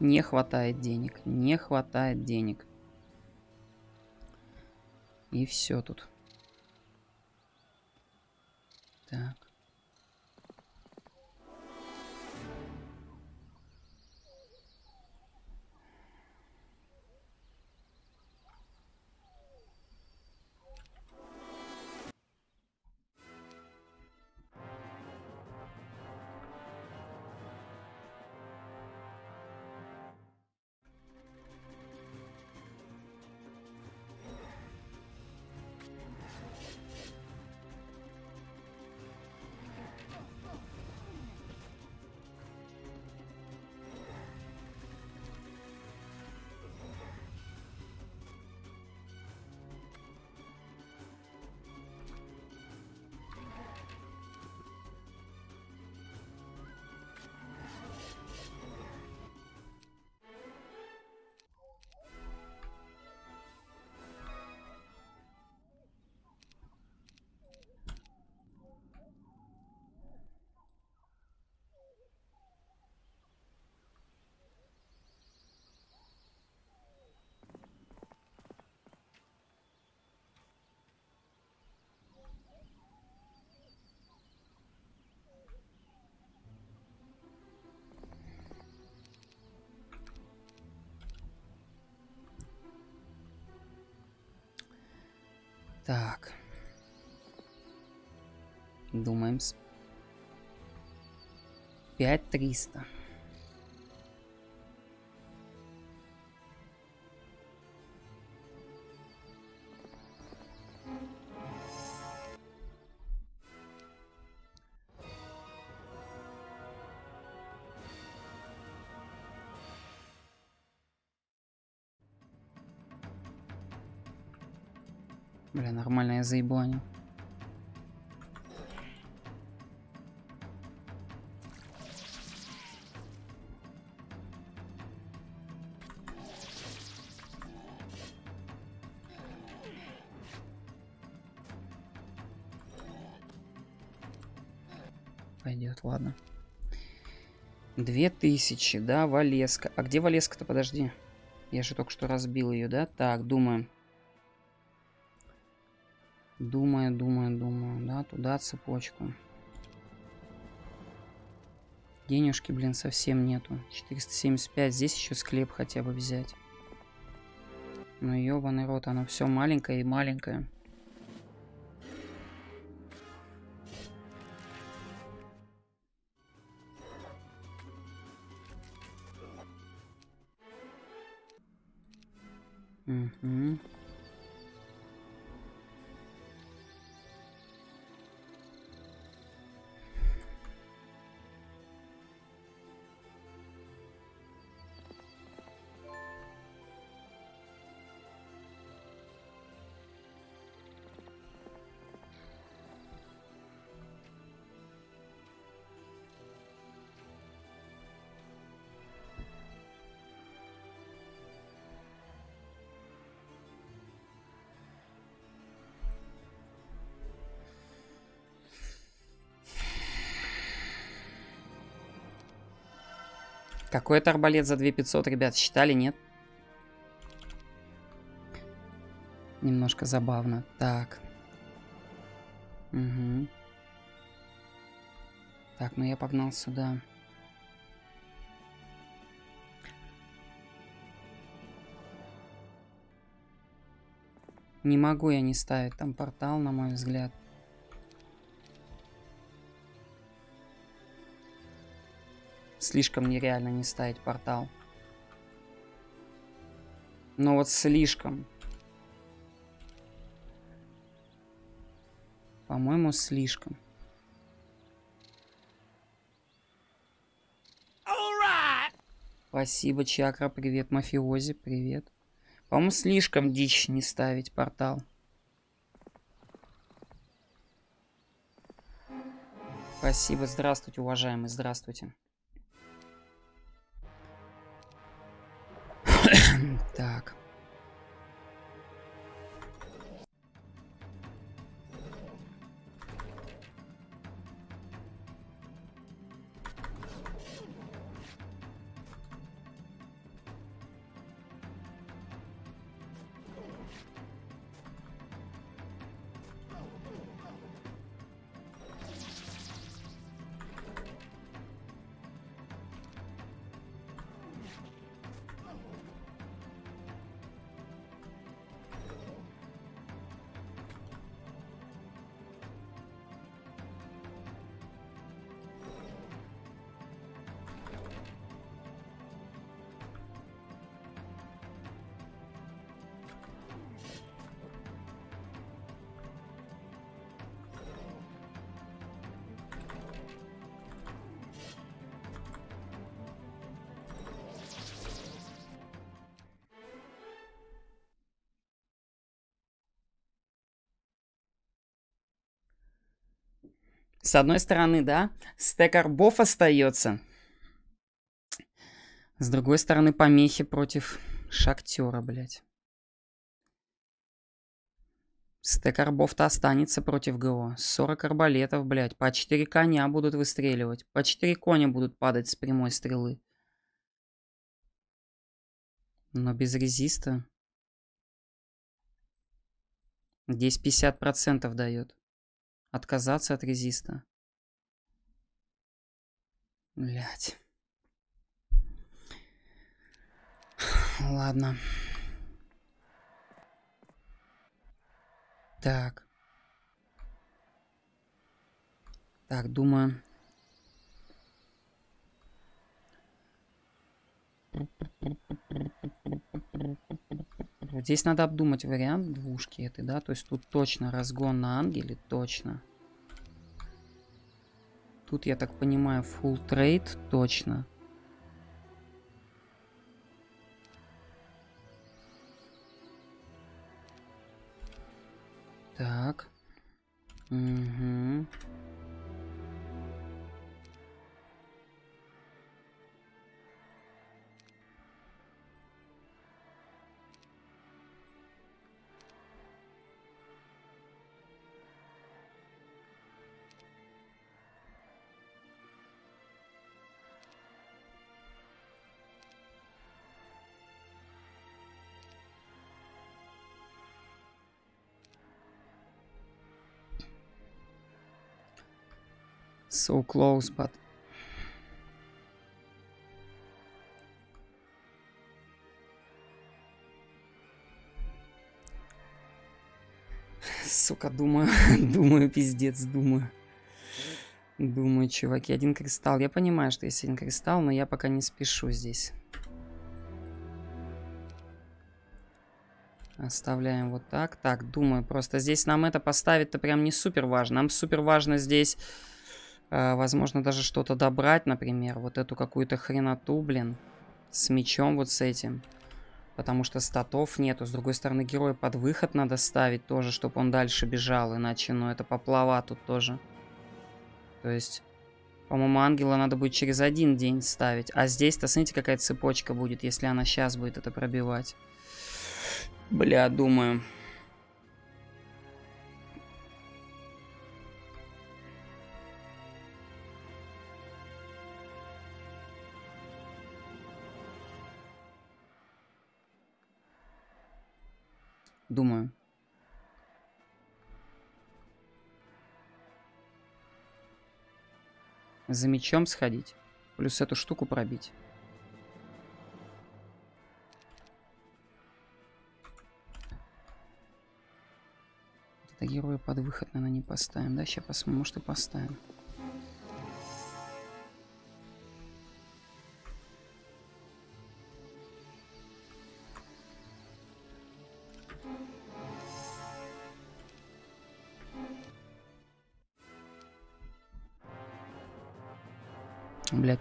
Не хватает денег. Не хватает денег. И все тут. Так. Думаем. 5300. Заеблание. Пойдет, ладно. Две тысячи, да, Валеска. А где Валеска-то, подожди? Я же только что разбил ее, да? Так, думаем. Думаю, думаю, думаю. Да, туда цепочку. Денежки, блин, совсем нету. 475. Здесь еще склеп хотя бы взять. Ну, ебаный рот, оно все маленькое и маленькое. Какой это арбалет за 2500, ребят, считали, нет? Немножко забавно. Так. Угу. Так, ну я погнал сюда. Не могу я не ставить там портал, на мой взгляд. Слишком нереально не ставить портал. Но вот слишком. По-моему, слишком. Спасибо, Чакра. Привет, Мафиози. Привет. По-моему, слишком дичь не ставить портал. Спасибо. Здравствуйте, уважаемые. Здравствуйте. С одной стороны, да, стек арбов остается. С другой стороны, помехи против шахтера, блядь. Стек арбов-то останется против ГО. 40 арбалетов, блядь. По 4 коня будут выстреливать. По 4 коня будут падать с прямой стрелы. Но без резиста. Здесь 50% дает. Отказаться от резиста. Блять. Ладно. Так. Так, думаю. Здесь надо обдумать вариант двушки этой, да? То есть тут точно разгон на ангеле, точно. Тут, я так понимаю, full trade, точно. Так. Угу. So close, but... Сука, думаю, думаю, пиздец, думаю. Думаю, чуваки, один кристалл. Я понимаю, что есть один кристалл, но я пока не спешу здесь. Оставляем вот так. Так, думаю, просто здесь нам это поставить-то прям не супер важно. Нам супер важно здесь возможно, даже что-то добрать, например. Вот эту какую-то хреноту, блин. С мечом вот с этим. Потому что статов нету. С другой стороны, героя под выход надо ставить тоже, чтобы он дальше бежал. Иначе, ну, это поплава тут тоже. То есть, по-моему, ангела надо будет через один день ставить. А здесь-то, смотрите, какая цепочка будет, если она сейчас будет это пробивать. Бля, думаю. Думаю. За мечом сходить. Плюс эту штуку пробить. Это героя под выход, наверное, не поставим. Да, сейчас посмотрим, может и поставим.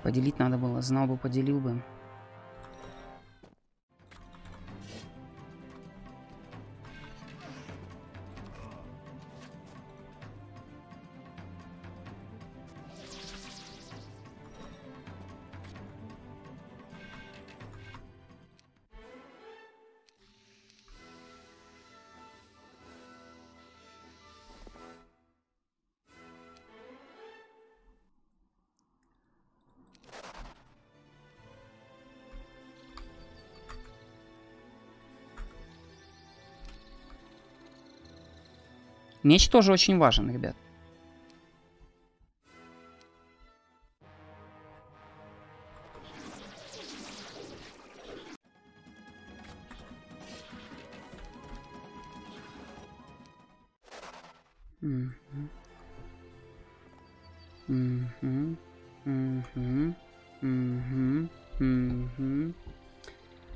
Поделить надо было. Знал бы, поделил бы. Меч тоже очень важен, ребят.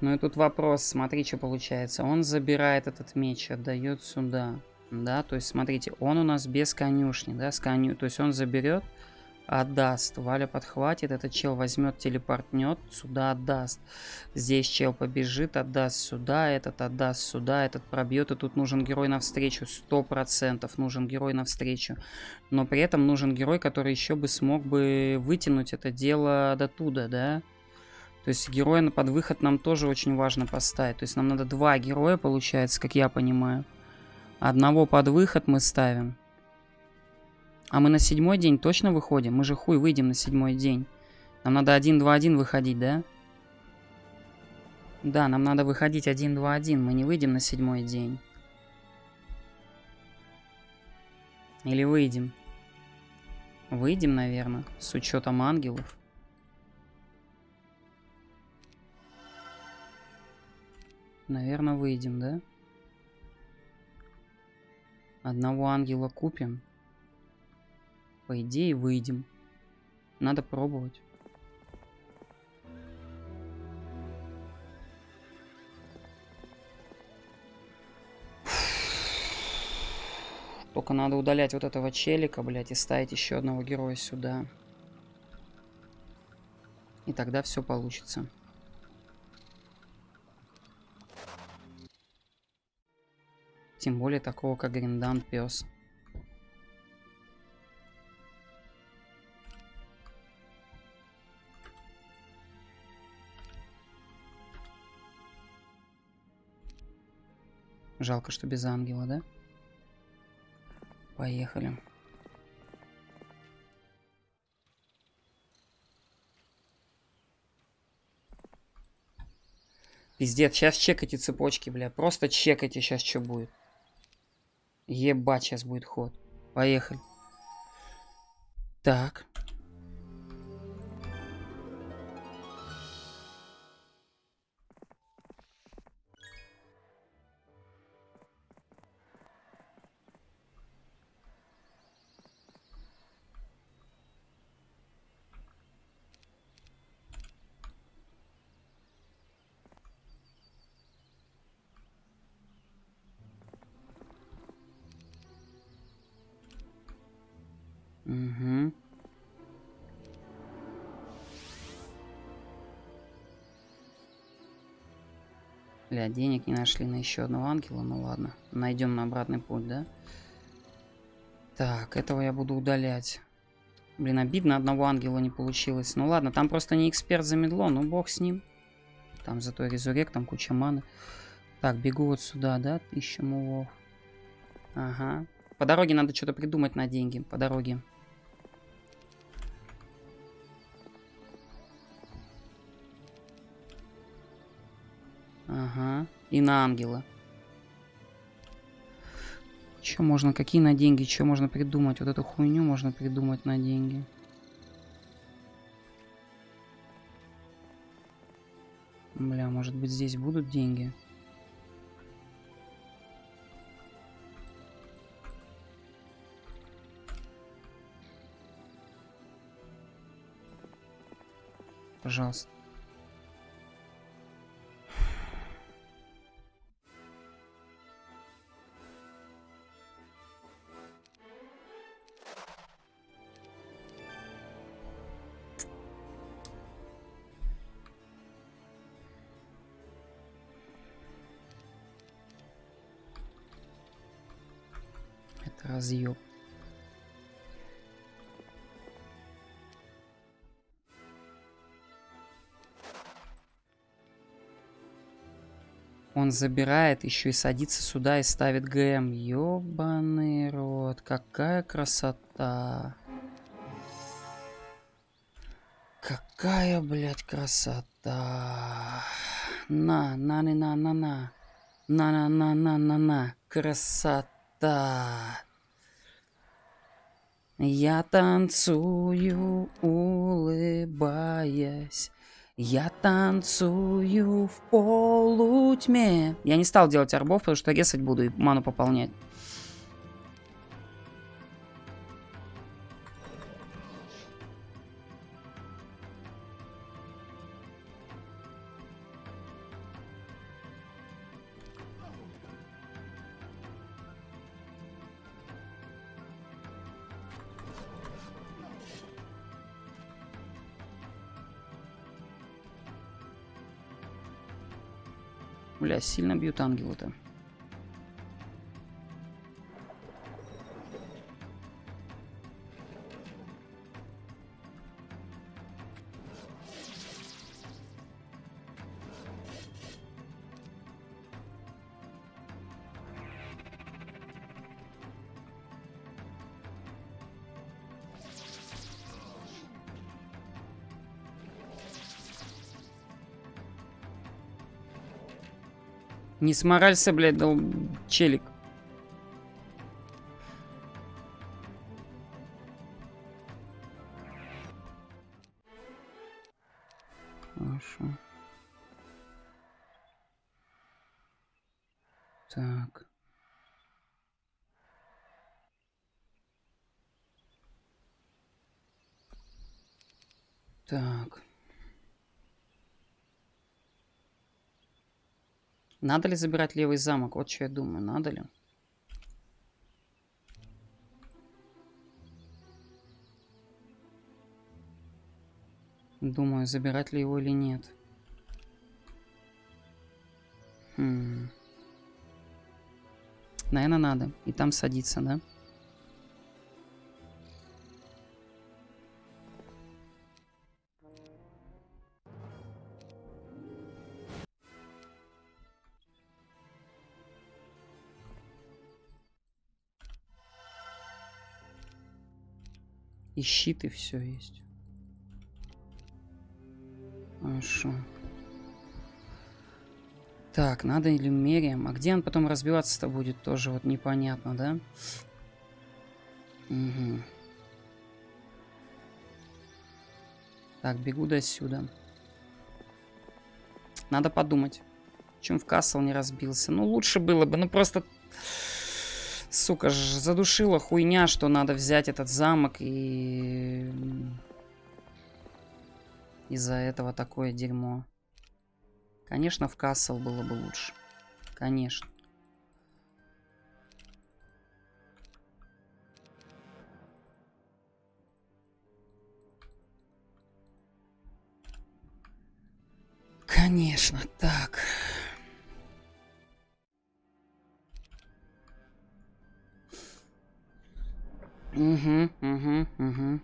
Ну и тут вопрос, смотри, что получается. Он забирает этот меч, отдает сюда да, то есть смотрите, он у нас без конюшни, да, с коню, то есть он заберет, отдаст, Валя подхватит, этот чел возьмет, телепортнет, сюда отдаст, здесь чел побежит, отдаст сюда, этот отдаст сюда, этот пробьет, и тут нужен герой навстречу, сто процентов нужен герой навстречу, но при этом нужен герой, который еще бы смог бы вытянуть это дело до туда, да, то есть героя под выход нам тоже очень важно поставить. То есть нам надо два героя, получается, как я понимаю. Одного под выход мы ставим. А мы на седьмой день точно выходим? Мы же хуй выйдем на седьмой день. Нам надо 1-2-1 выходить, да? Да, нам надо выходить 1-2-1. Мы не выйдем на седьмой день. Или выйдем? Выйдем, наверное, с учетом ангелов. Наверное, выйдем, да? Одного ангела купим. По идее, выйдем. Надо пробовать. Только надо удалять вот этого челика, блядь, и ставить еще одного героя сюда. И тогда все получится. Тем более такого, как Гриндан пес. Жалко, что без ангела, да? Поехали. Пиздец, сейчас чекайте цепочки, бля. Просто чекайте сейчас, что будет. Ебать, сейчас будет ход. Поехали. Так. Угу. Бля, денег не нашли на еще одного ангела. Ну ладно. Найдем на обратный путь, да? Так, этого я буду удалять. Блин, обидно, одного ангела не получилось. Ну ладно, там просто не эксперт замедло, ну бог с ним. Там зато резурек, там куча маны. Так, бегу вот сюда, да? Ищем его. Ага. По дороге надо что-то придумать на деньги. По дороге. И на ангела. Что можно, какие на деньги, что можно придумать? Вот эту хуйню можно придумать на деньги. Бля, может быть здесь будут деньги? Пожалуйста. Он забирает, еще и садится сюда и ставит ГМ. Ёбаный рот, какая красота. Какая, блядь, красота. На, на, на, на, на, на. На, на, на, на, на, на. Красота. Я танцую, улыбаясь. Я танцую в полутьме. Я не стал делать арбов, потому что резать буду и ману пополнять. Сильно бьют ангелы-то. Не сморался, блядь, дал челик. Надо ли забирать левый замок? Вот что я думаю, надо ли? Думаю, забирать ли его или нет. Хм. Наверное, надо. И там садиться, да? И щит, и все есть. Хорошо. Так, надо иллюмерием. А где он потом разбиваться-то будет, тоже вот непонятно, да? Угу. Так, бегу до сюда. Надо подумать. Чем в касл не разбился. Ну, лучше было бы. Ну, просто... Сука, ж задушила хуйня, что надо взять этот замок и... Из-за этого такое дерьмо. Конечно, в Кассел было бы лучше. Конечно. Конечно, так. Угу, угу, угу.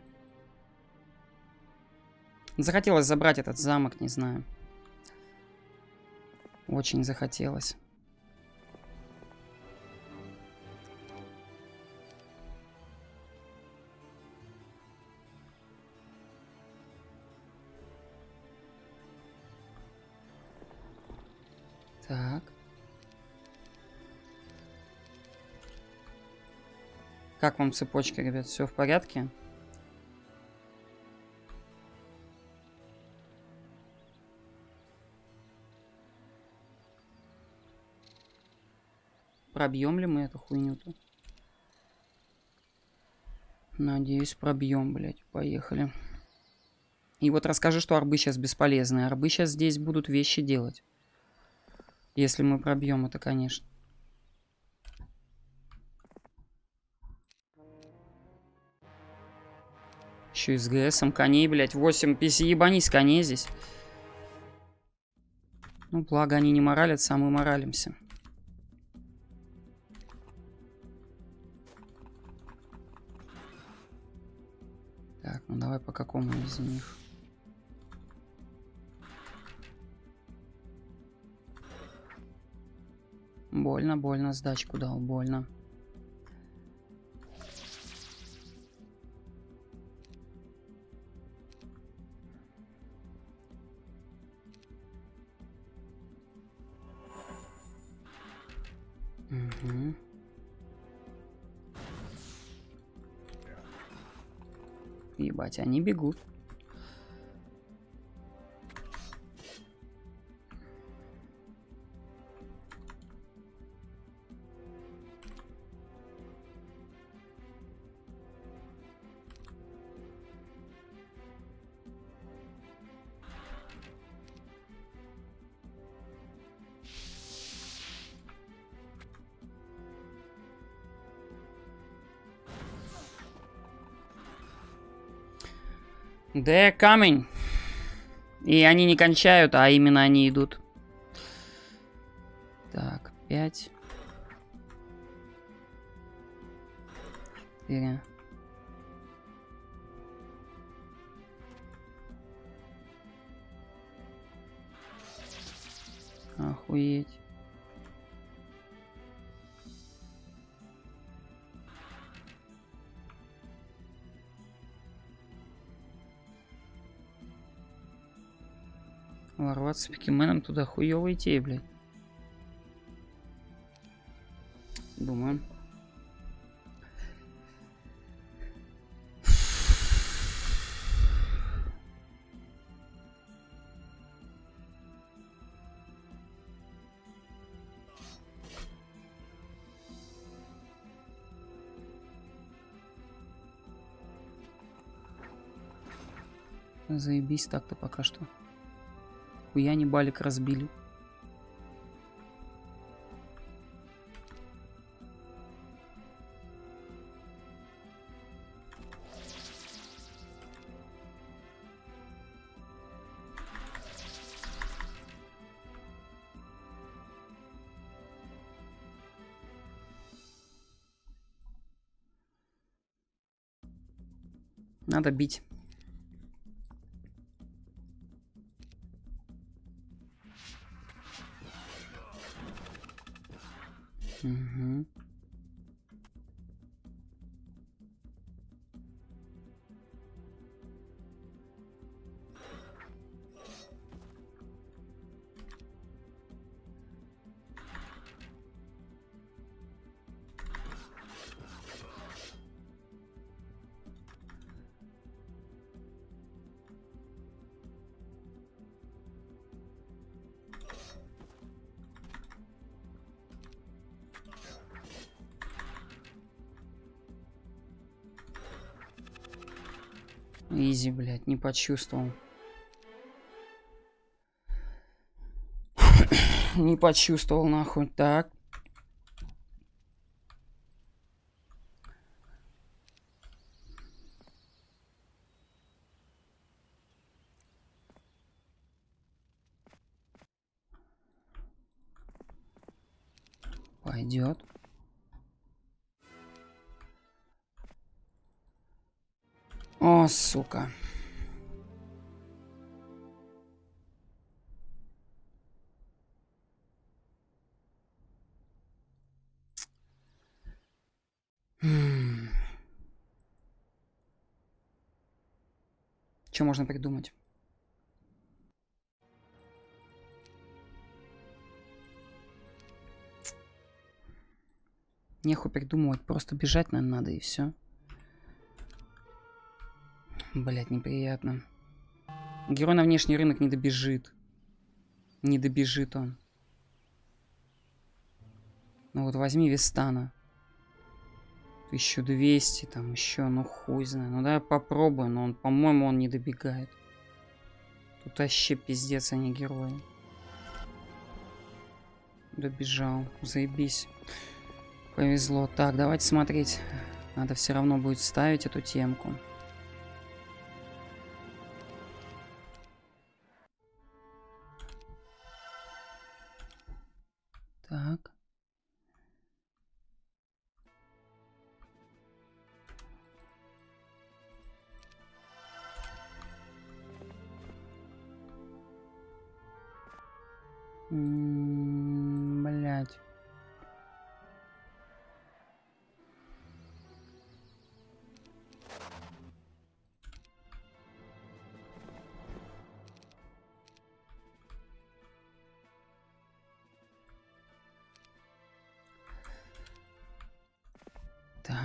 Захотелось забрать этот замок, не знаю. Очень захотелось. Как вам цепочка, ребят? Все в порядке? Пробьем ли мы эту хуйню-то? Надеюсь, пробьем, блядь. Поехали. И вот расскажи, что арбы сейчас бесполезны. Арбы сейчас здесь будут вещи делать. Если мы пробьем это, конечно. Еще и с ГСом коней, блядь. 8 PC, ебанись коней здесь. Ну, благо они не моралятся, а мы моралимся. Так, ну давай по какому из них? Больно, больно, сдачку дал, больно. Ебать, они бегут. They're coming. И они не кончают, а именно они идут. Так, пять. Четыре. Охуеть. Ворваться пикименом туда хуёво идти, блядь. Думаю. Заебись так-то пока что. Хуя не балик разбили. Надо бить. Изи, блядь, не почувствовал. не почувствовал, нахуй. Так. Сука. Что можно придумать? Неху придумывать, просто бежать, наверное, надо и все. Блять, неприятно. Герой на внешний рынок не добежит. Не добежит он. Ну вот возьми Вестана. 1200, там еще, ну хуй знаю. Ну да, попробую, но он, по-моему, он не добегает. Тут вообще пиздец, а не герои. Добежал, заебись. Повезло. Так, давайте смотреть. Надо все равно будет ставить эту темку. Так.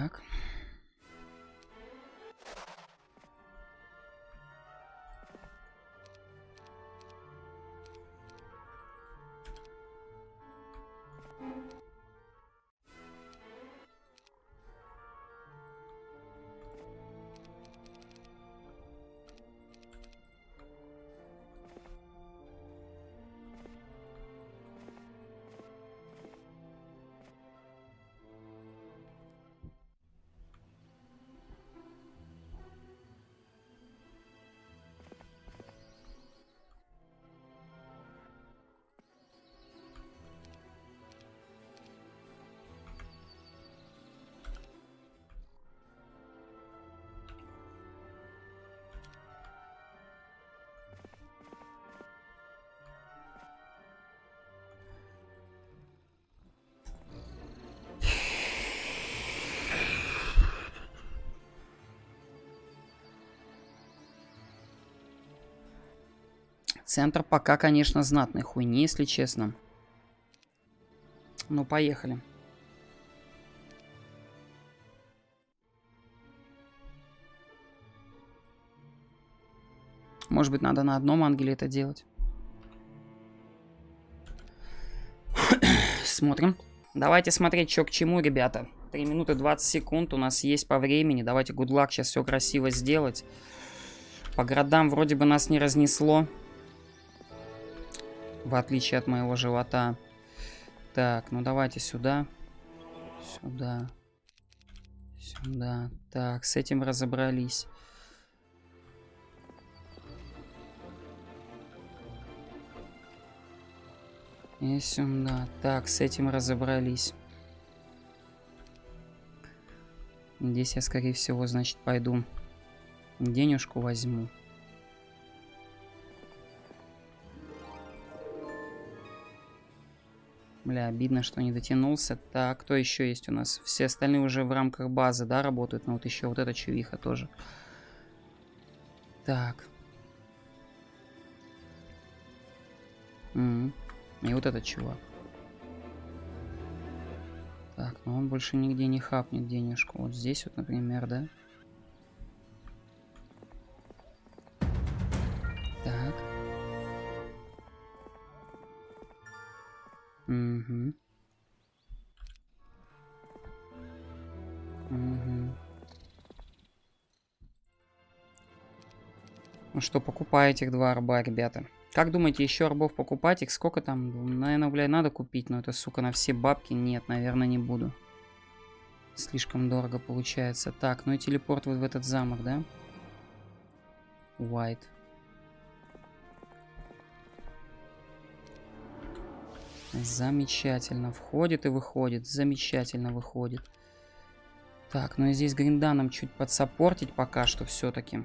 Так. Центр пока, конечно, знатной хуйни, если честно. Ну, поехали. Может быть, надо на одном ангеле это делать. Смотрим. Давайте смотреть, что к чему, ребята. 3 минуты 20 секунд у нас есть по времени. Давайте, гудлак, сейчас все красиво сделать. По городам вроде бы нас не разнесло в отличие от моего живота. Так, ну давайте сюда. Сюда. Сюда. Так, с этим разобрались. И сюда. Так, с этим разобрались. Здесь я, скорее всего, значит, пойду денежку возьму. Бля, обидно, что не дотянулся. Так, кто еще есть у нас? Все остальные уже в рамках базы, да, работают. Но вот еще вот эта чувиха тоже. Так. И вот этот чувак. Так, но он больше нигде не хапнет денежку. Вот здесь вот, например, да? Угу. Угу. Ну что, покупай этих два арба, ребята. Как думаете, еще арбов покупать? Их сколько там? Наверное, блядь, надо купить, но это, сука, на все бабки. Нет, наверное, не буду. Слишком дорого получается. Так, ну и телепорт вот в этот замок, да? White. Замечательно. Входит и выходит. Замечательно выходит. Так, ну и здесь гринда нам чуть подсаппортить пока что все-таки.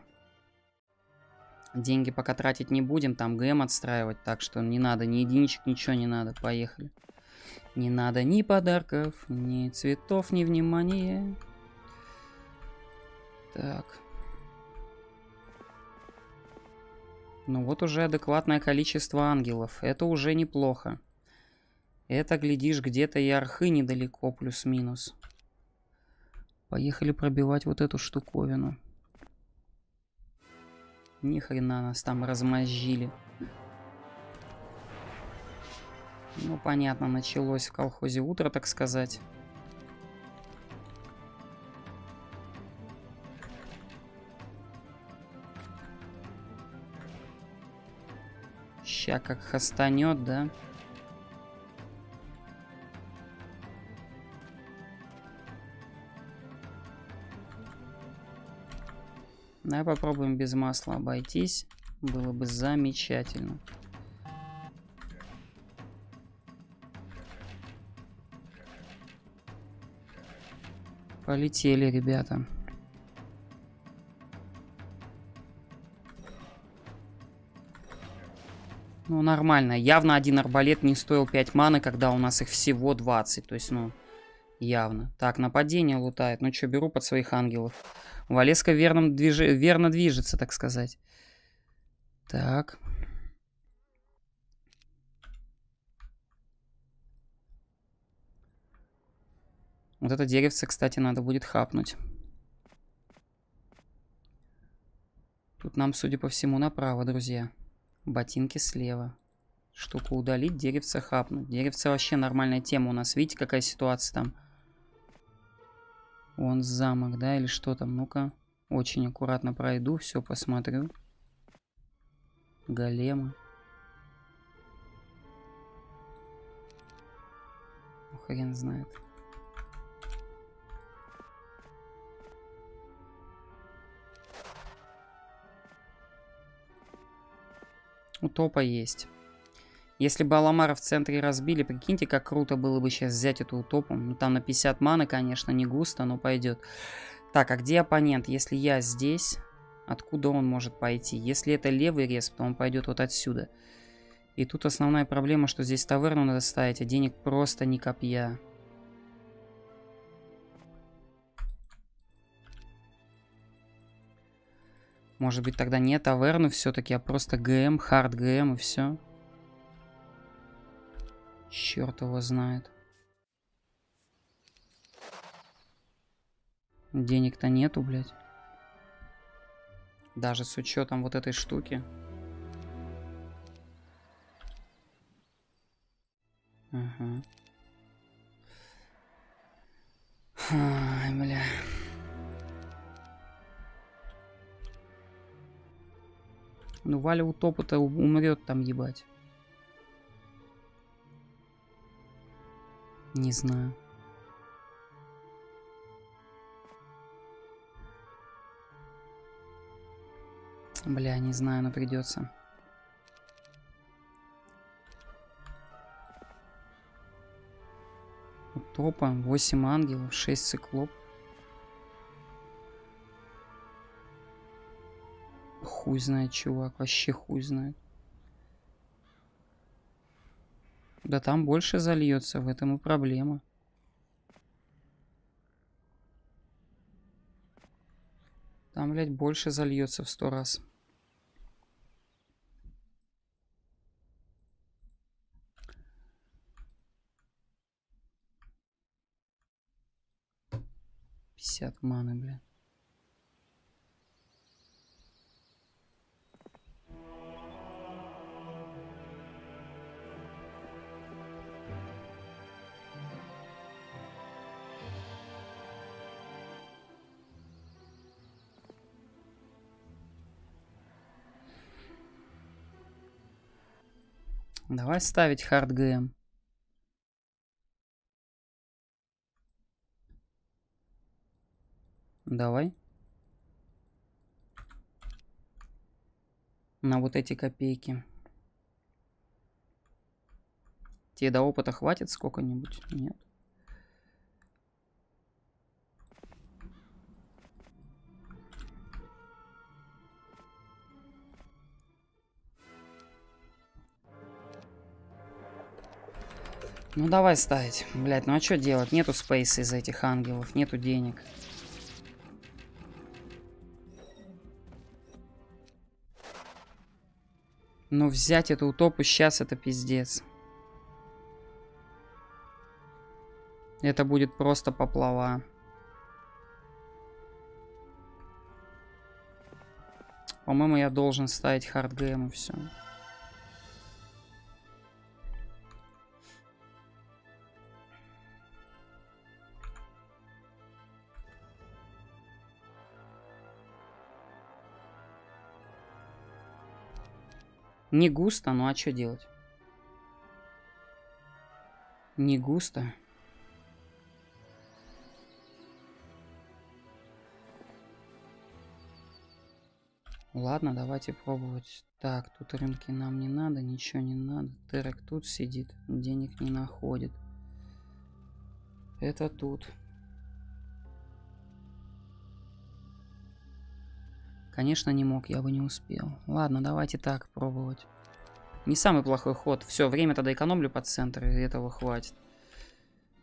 Деньги пока тратить не будем, там ГМ отстраивать, так что не надо, ни единичек, ничего не надо, поехали. Не надо ни подарков, ни цветов, ни внимания. Так. Ну вот уже адекватное количество ангелов, это уже неплохо. Это, глядишь, где-то и архы недалеко, плюс-минус. Поехали пробивать вот эту штуковину. Ни хрена нас там размозжили. Ну, понятно, началось в колхозе утро, так сказать. Ща как хастанет, да? Давай попробуем без масла обойтись. Было бы замечательно. Полетели, ребята. Ну, нормально. Явно один арбалет не стоил 5 маны, когда у нас их всего 20. То есть, ну, явно. Так, нападение лутает. Ну что, беру под своих ангелов. Валеска верном движ... верно движется, так сказать. Так. Вот это деревце, кстати, надо будет хапнуть. Тут нам, судя по всему, направо, друзья. Ботинки слева. Штуку удалить, деревце хапнуть. Деревце вообще нормальная тема у нас. Видите, какая ситуация там? Вон замок, да, или что там? Ну-ка. Очень аккуратно пройду, все посмотрю. Големы. Ну, хрен знает. У топа есть. Если бы Аламара в центре разбили, прикиньте, как круто было бы сейчас взять эту утопу. Ну, там на 50 маны, конечно, не густо, но пойдет. Так, а где оппонент? Если я здесь, откуда он может пойти? Если это левый респ, то он пойдет вот отсюда. И тут основная проблема, что здесь таверну надо ставить, а денег просто ни копья. Может быть тогда не таверну все-таки, а просто ГМ, hard ГМ и все. Черт его знает. Денег-то нету, блядь. Даже с учетом вот этой штуки. Ага. Ай, бля. Ну, Валя утопа-то умрет там, ебать. Не знаю. Бля, не знаю, но придется. Топа, 8 ангелов, 6 циклоп. Хуй знает, чувак, вообще хуй знает. Да там больше зальется, в этом и проблема. Там, блядь, больше зальется в сто раз. Пятьдесят маны, блядь. Давай ставить хард ГМ. Давай. На вот эти копейки. Тебе до опыта хватит сколько-нибудь? Нет. Ну давай ставить. Блять, ну а что делать? Нету спейса из этих ангелов, нету денег. Но взять эту утопу сейчас это пиздец. Это будет просто поплава. По-моему, я должен ставить hard ГМ и все. Не густо, ну а что делать? Не густо. Ладно, давайте пробовать. Так, тут рынки нам не надо, ничего не надо. Терек тут сидит, денег не находит. Это тут. Конечно, не мог, я бы не успел. Ладно, давайте так пробовать. Не самый плохой ход. Все, время тогда экономлю под центр, и этого хватит.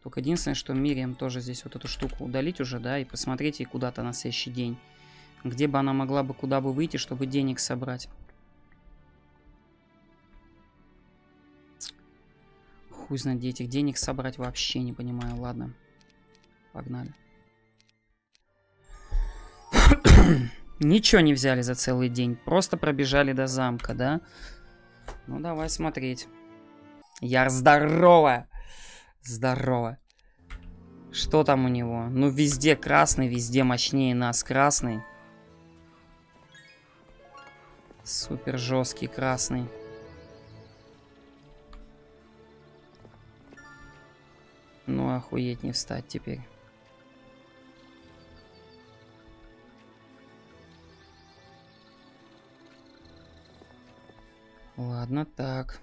Только единственное, что Мирием тоже здесь вот эту штуку удалить уже, да, и посмотреть ей куда-то на следующий день. Где бы она могла бы, куда бы выйти, чтобы денег собрать. Хуй знает, где этих денег собрать вообще не понимаю. Ладно, погнали. Ничего не взяли за целый день. Просто пробежали до замка, да? Ну, давай смотреть. Яр, здорово! Здорово. Что там у него? Ну, везде красный, везде мощнее нас красный. Супер жесткий красный. Ну, охуеть не встать теперь. Ладно, так.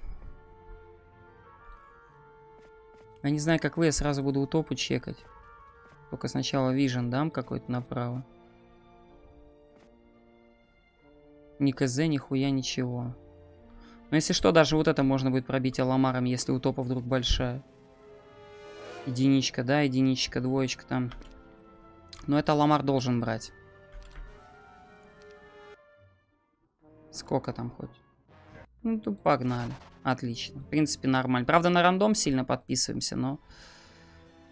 Я не знаю, как вы, я сразу буду утопу чекать. Только сначала вижен дам какой-то направо. Ни КЗ, нихуя ничего. Но если что, даже вот это можно будет пробить аламаром, если у топа вдруг большая. Единичка, да, единичка, двоечка там. Но это аламар должен брать. Сколько там хоть? Ну, то погнали. Отлично. В принципе, нормально. Правда, на рандом сильно подписываемся, но...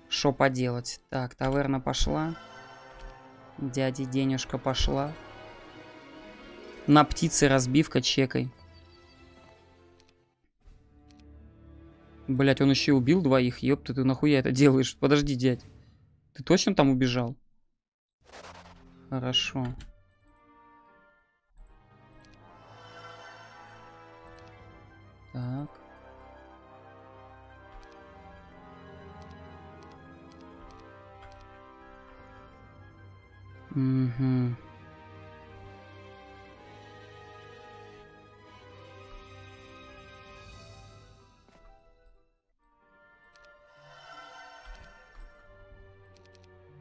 Что поделать? Так, таверна пошла. Дяди денежка пошла. На птице разбивка чекой. Блять, он еще убил двоих. Ёпта, ты нахуя это делаешь? Подожди, дядь. Ты точно там убежал? Хорошо. Так. Угу.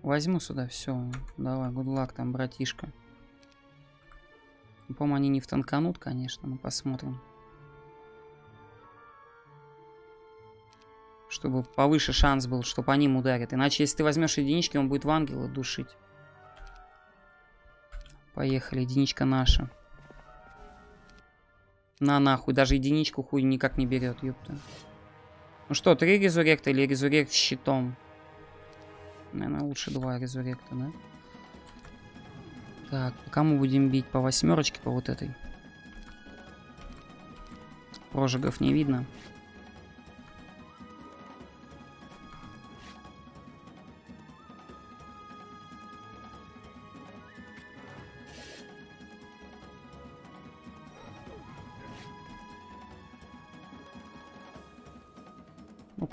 Возьму сюда все. Давай, гудлак там, братишка. По-моему, они не втанканут, конечно, но посмотрим. Чтобы повыше шанс был, что по ним ударят. Иначе, если ты возьмешь единички, он будет в ангела душить. Поехали, единичка наша. На нахуй, даже единичку хуй никак не берет, ёпта. Ну что, три резуректа или резурект с щитом? Наверное, лучше два резуректа, да? Так, по кому будем бить? По восьмерочке, по вот этой. Прожигов не видно.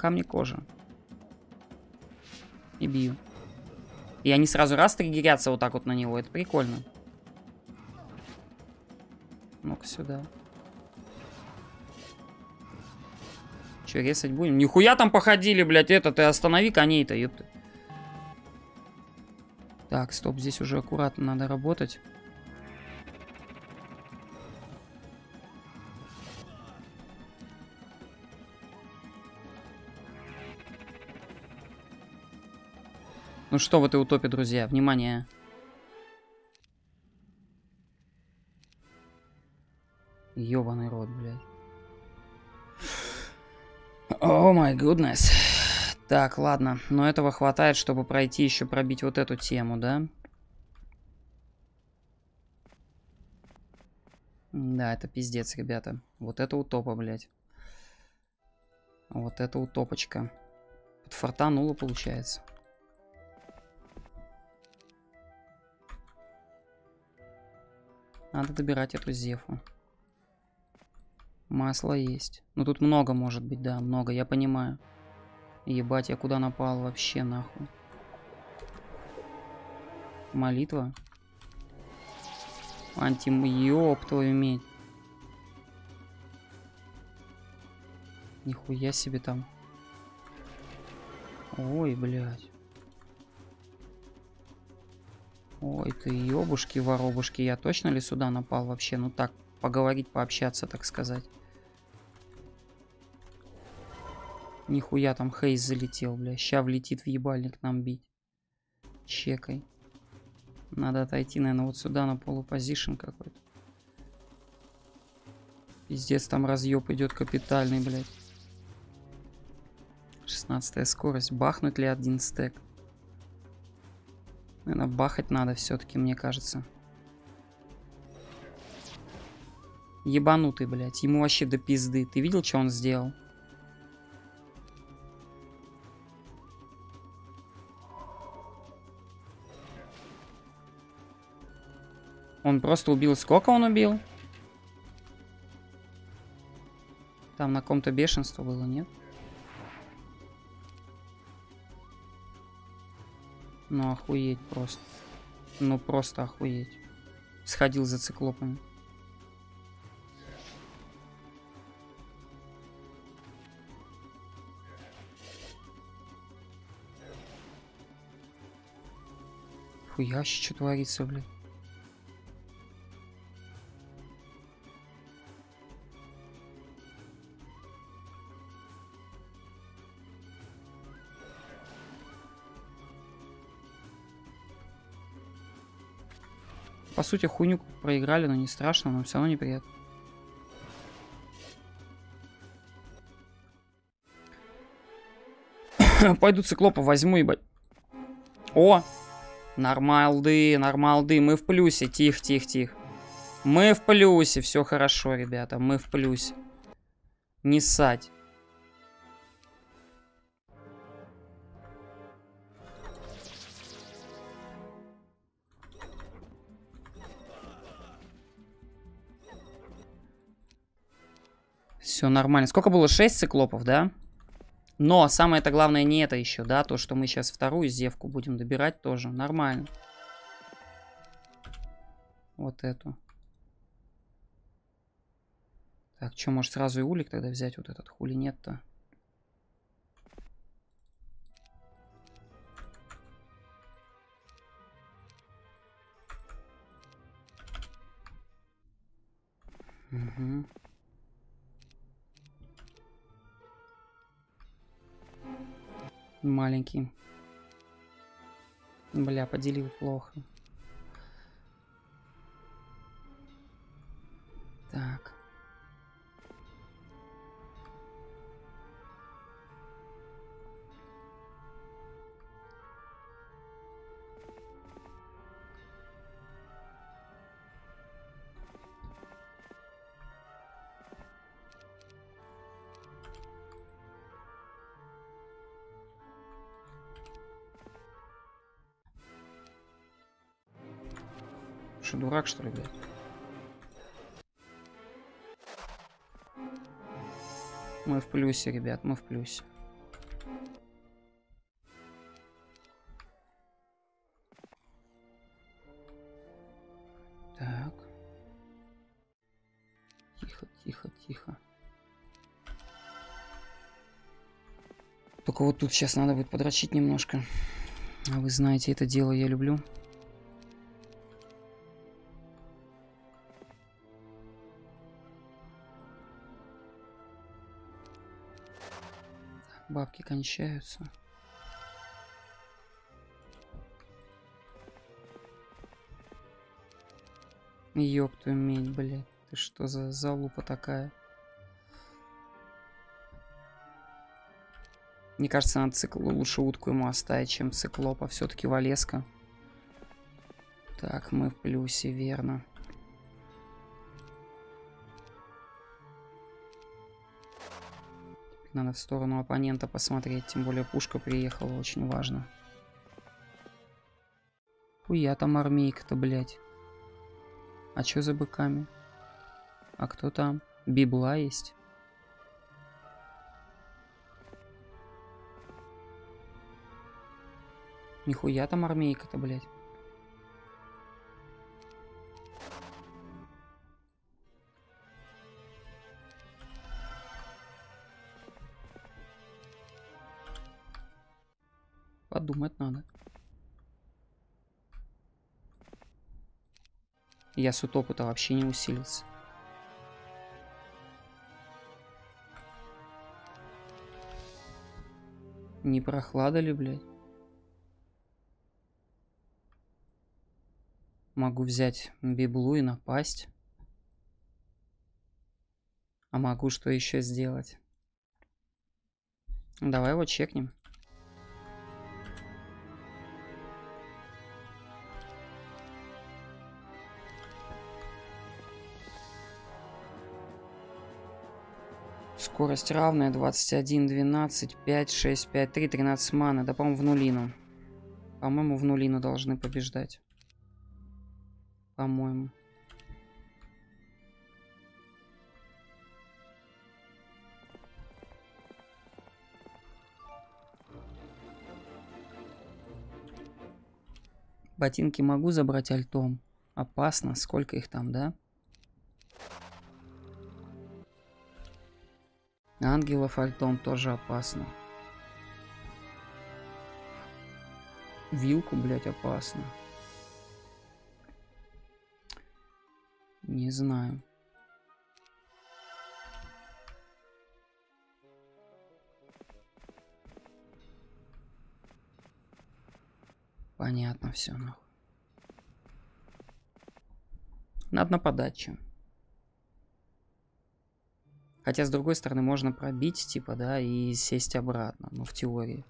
Камни кожи и бью. И они сразу раз триггерятся вот так вот на него. Это прикольно. Ну-ка сюда. Че, резать будем? Нихуя там походили, блядь, это. Ты останови коней-то, ёпты. Так, стоп, здесь уже аккуратно надо работать. Ну что в этой утопе, друзья? Внимание. Ёбаный рот, блядь. О май гуднес. Так, ладно. Но этого хватает, чтобы пройти еще пробить вот эту тему, да? Да, это пиздец, ребята. Вот это утопа, блядь. Вот это утопочка. Подфартануло, получается. Надо добирать эту зефу. Масло есть. Ну тут много может быть, да, много, я понимаю. Ебать, я куда напал вообще, нахуй. Молитва? Антим, ёб твою медь. Нихуя себе там. Ой, блядь. Ой, ты ёбушки-воробушки. Я точно ли сюда напал вообще? Ну так, поговорить, пообщаться, так сказать. Нихуя там Хейз залетел, бля. Ща влетит в ебальник нам бить. Чекай. Надо отойти, наверное, вот сюда на полупозишн какой-то. Пиздец, там разъеб идет капитальный, блядь. 16 скорость. Бахнуть ли один стек? Наверное, бахать надо все-таки, мне кажется. Ебанутый, блядь. Ему вообще до пизды. Ты видел, что он сделал? Он просто убил... Сколько он убил? Там на ком-то бешенство было, нет? Ну, охуеть просто. Ну, просто охуеть. Сходил за циклопами. Хуяще, что творится, блядь. По сути, хуйню проиграли, но не страшно, но все равно неприятно. Пойду циклопа возьму, ебать. О! Нормалды, нормалды. Мы в плюсе. Тихо, тихо, тихо. Мы в плюсе. Все хорошо, ребята. Мы в плюсе. Не ссать. Все нормально. Сколько было? 6 циклопов, да? Но самое это главное не это еще, да? То, что мы сейчас вторую зевку будем добирать тоже. Нормально. Вот эту. Так, что, может сразу и улик тогда взять вот этот? Хули нет-то? Угу. Маленький. Бля, поделил плохо. Так. Дурак, что ли, блядь? Мы в плюсе, ребят, мы в плюсе. Так. Тихо, тихо, тихо. Только вот тут сейчас надо будет подрочить немножко. А вы знаете, это дело я люблю. Бабки кончаются. Ёб твою медь, блядь. Ты что за залупа такая? Мне кажется, надо цикл... лучше утку ему оставить, чем циклопа. Все-таки Валеска. Так, мы в плюсе, верно. Надо в сторону оппонента посмотреть, тем более пушка приехала, очень важно. Хуя там армейка-то, блядь. А чё за быками? А кто там? Библа есть? Нихуя там армейка-то, блядь. Я с утопу-то вообще не усилился. Не прохлада ли, блядь? Могу взять библу и напасть. А могу что еще сделать? Давай его чекнем. Скорость равная 21, 12, 5, 6, 5, 3, 13 маны. Да, по-моему, в нулину. По-моему, в нулину должны побеждать. По-моему. Ботинки могу забрать альтом? Опасно. Сколько их там, да? Ангелов альтом тоже опасно. Вилку, блядь, опасно. Не знаю. Понятно все, нахуй. Надо нападать чем. Хотя, с другой стороны, можно пробить, типа, да, и сесть обратно. Ну, в теории.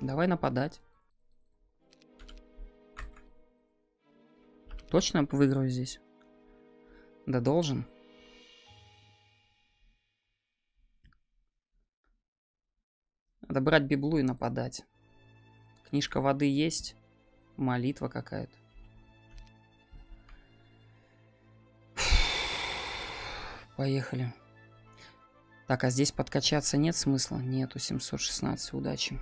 Давай нападать. Точно выиграю здесь? Да должен. Надо брать библу и нападать. Книжка воды есть. Молитва какая-то. Поехали. Так, а здесь подкачаться нет смысла? Нету, 716, удачи.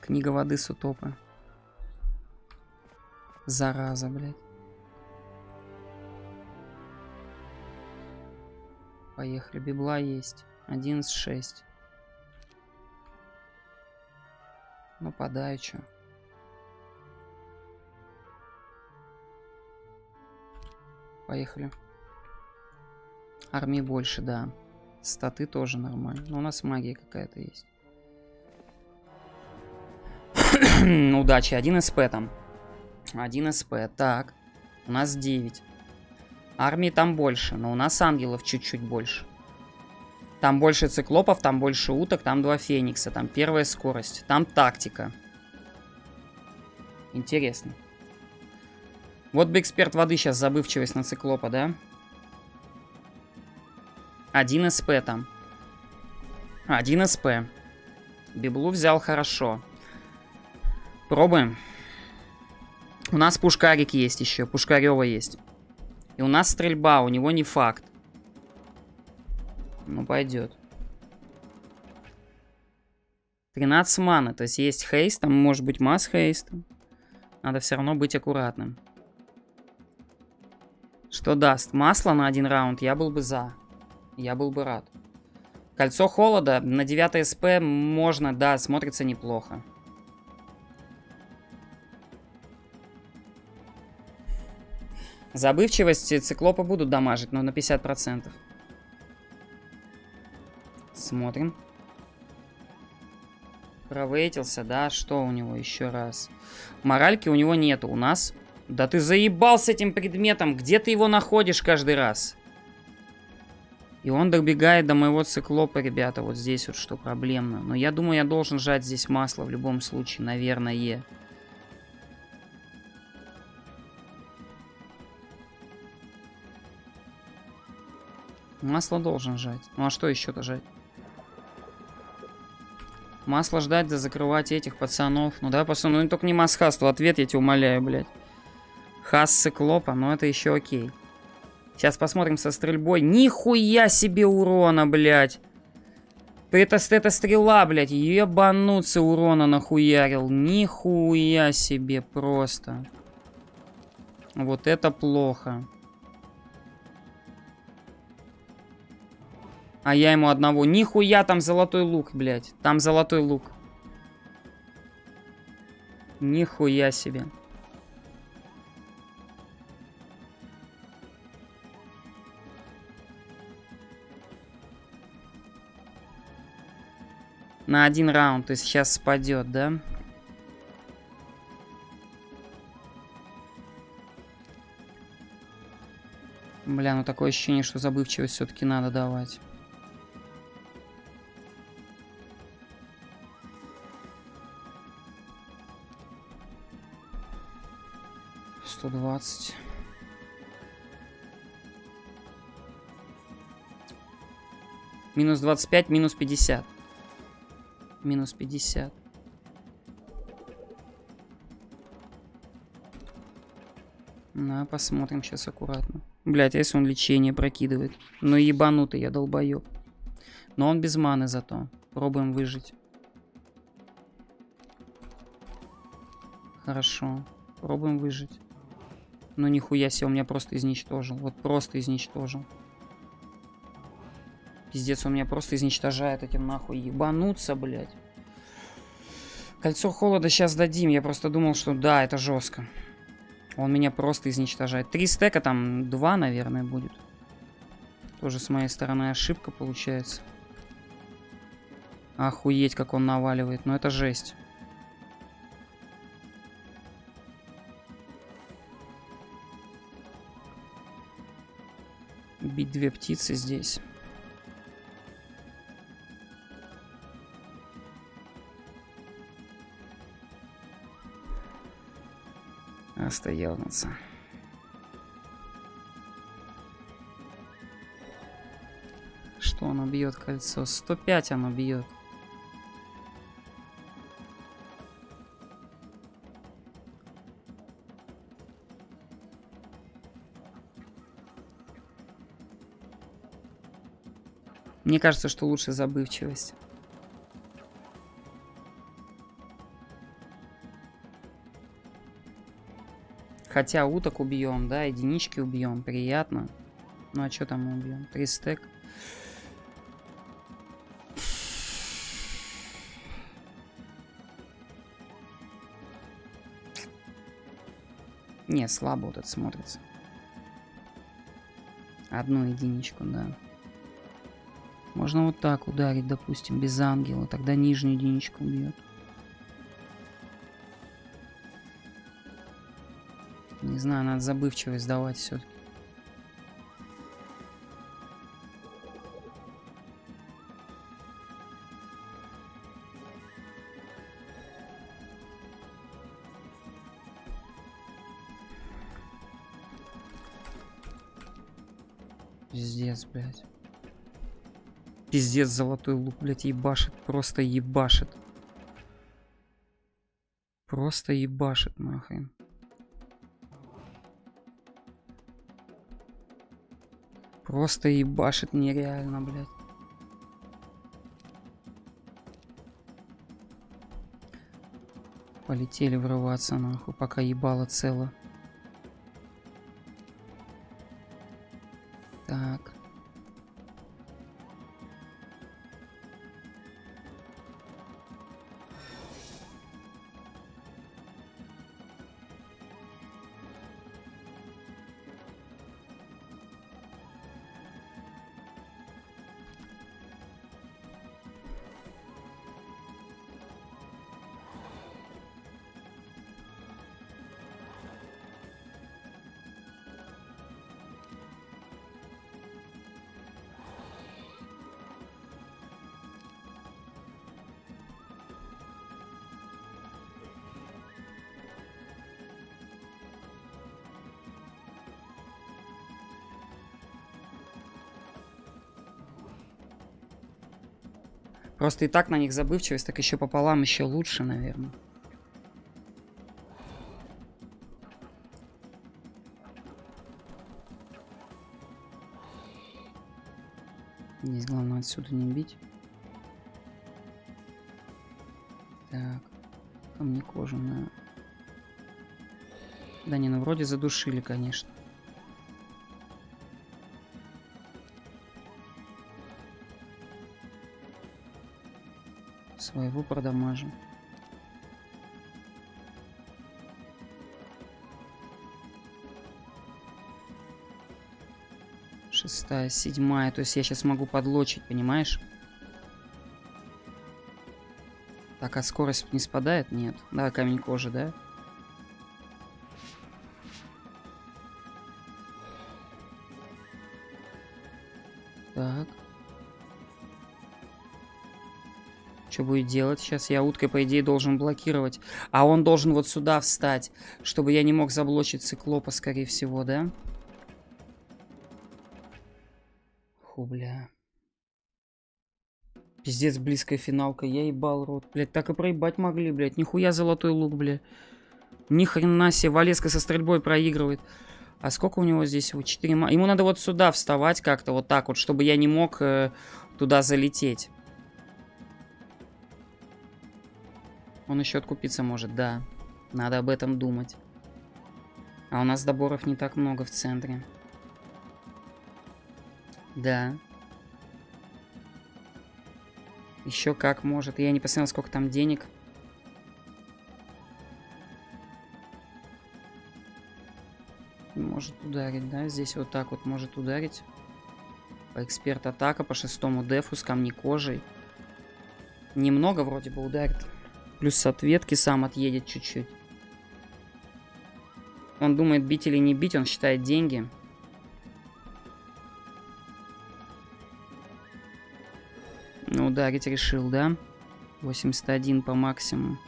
Книга воды с утопа. Зараза, блядь. Поехали, библа есть. 11-6. Нападаю, чё. Поехали. Армии больше, да. Статы тоже нормально. Но у нас магия какая-то есть. Удачи. 1 СП там. 1 СП. Так. У нас 9. Армии там больше, но у нас ангелов чуть-чуть больше. Там больше циклопов, там больше уток, там два феникса, там первая скорость, там тактика. Интересно. Вот бы эксперт воды сейчас забывчивость на циклопа, да? Один СП там. Один СП. Библу взял хорошо. Пробуем. У нас пушкарик есть еще. Пушкарева есть. И у нас стрельба. У него не факт. Ну, пойдет. 13 маны. То есть есть хейст. Там может быть масс хейст. Надо все равно быть аккуратным. Что даст? Масло на один раунд? Я был бы за. Я был бы рад. Кольцо холода на 9 СП можно, да, смотрится неплохо. Забывчивости циклопа будут дамажить, но на 50%. Смотрим. Провейтился, да? Что у него еще раз? Моральки у него нету. У нас Да ты заебал с этим предметом. Где ты его находишь каждый раз? И он добегает до моего циклопа, ребята. Вот здесь вот что проблемно. Но я думаю, я должен жать здесь масло в любом случае, наверное. Масло должен жать. Ну а что еще-то жать? Масло ждать да закрывать этих пацанов. Ну да, пацаны, ну только не масхасту. Ответ я тебя умоляю, блядь. Хас циклопа, но это еще окей. Сейчас посмотрим со стрельбой. Нихуя себе урона, блядь. Это, это стрела, блядь. Ебануться урона нахуярил. Нихуя себе просто. Вот это плохо. А я ему одного. Нихуя там золотой лук, блядь. Там золотой лук. Нихуя себе. На один раунд и сейчас спадет, да? Бля, ну такое ощущение, что забывчивость все-таки надо давать. Сто двадцать. Минус двадцать пять, минус пятьдесят минус 50. На, посмотрим сейчас аккуратно. Блять, а если он лечение прокидывает? Ну ебанутый я долбоеб. Но он без маны зато. Пробуем выжить. Хорошо. Пробуем выжить. Ну нихуя себе, он меня просто изничтожил. Вот просто изничтожил. Пиздец, он меня просто изничтожает этим нахуй. Ебануться, блядь. Кольцо холода сейчас дадим. Я просто думал, что да, это жестко. Он меня просто изничтожает. Три стека, там два, наверное, будет. Тоже с моей стороны ошибка получается. Охуеть, как он наваливает. Но это жесть. Бить две птицы здесь. Остается. Что оно бьет кольцо? 105 оно бьет. Мне кажется, что лучше забывчивость. Хотя уток убьем, да, единички убьем, приятно. Ну а что там мы убьем? Три стек. Не, слабо вот это смотрится. Одну единичку, да. Можно вот так ударить, допустим, без ангела. Тогда нижнюю единичку убьет. Знаю, надо забывчивость давать все-таки. Пиздец, блядь. Пиздец, золотой лук, блядь, ебашит. Просто ебашит. Просто ебашит, нахрен. Просто ебашит нереально, блядь. Полетели врываться, нахуй, пока ебало цело. Просто и так на них забывчивость, так еще пополам еще лучше, наверное. Здесь главное отсюда не бить. Так. Камни кожаная. Да не, ну вроде задушили, конечно. Своего продамажим. Шестая, седьмая. То есть я сейчас могу подлочить, понимаешь? Так, а скорость не спадает? Нет. Да, камень кожи, да? Будет делать? Сейчас я уткой, по идее, должен блокировать. А он должен вот сюда встать, чтобы я не мог заблочить циклопа, скорее всего, да? Ху, бля. Пиздец, близкая финалка. Я ебал рот. Блять, так и проебать могли, блять. Нихуя золотой лук, бля. Ни хрена себе. Валеска со стрельбой проигрывает. А сколько у него здесь? 4 Ему надо вот сюда вставать как-то, вот так вот, чтобы я не мог э, туда залететь. Он еще откупиться может, да. Надо об этом думать. А у нас доборов не так много в центре. Да. Еще как может. Я не посмотрел, сколько там денег. Может ударить, да? Здесь вот так вот может ударить. По эксперт атака, по шестому дефу с камни кожей. Немного вроде бы ударит. Плюс с ответки сам отъедет чуть-чуть. Он думает, бить или не бить, он считает деньги. Ну, ударить решил, да? 81 по максимуму.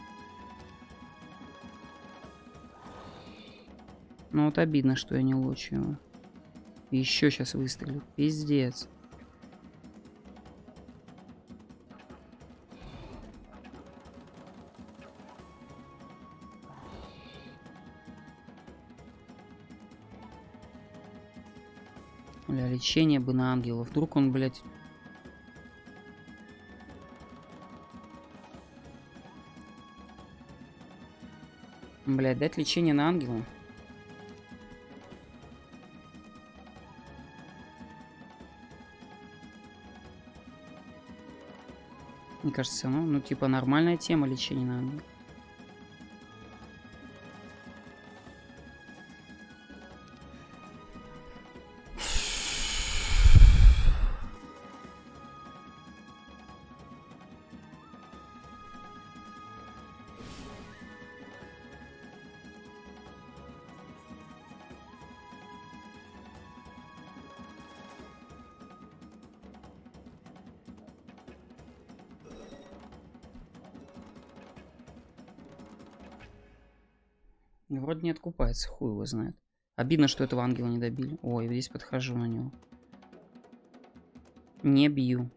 Ну вот обидно, что я не лучу его. Еще сейчас выстрелю. Пиздец. Лечение бы на ангела. Вдруг он, блядь... Блядь, дать лечение на ангела? Мне кажется, ну, ну типа нормальная тема лечения надо. Вроде не откупается, хуй его знает. Обидно, что этого ангела не добили. Ой, здесь подхожу на него. Не бью.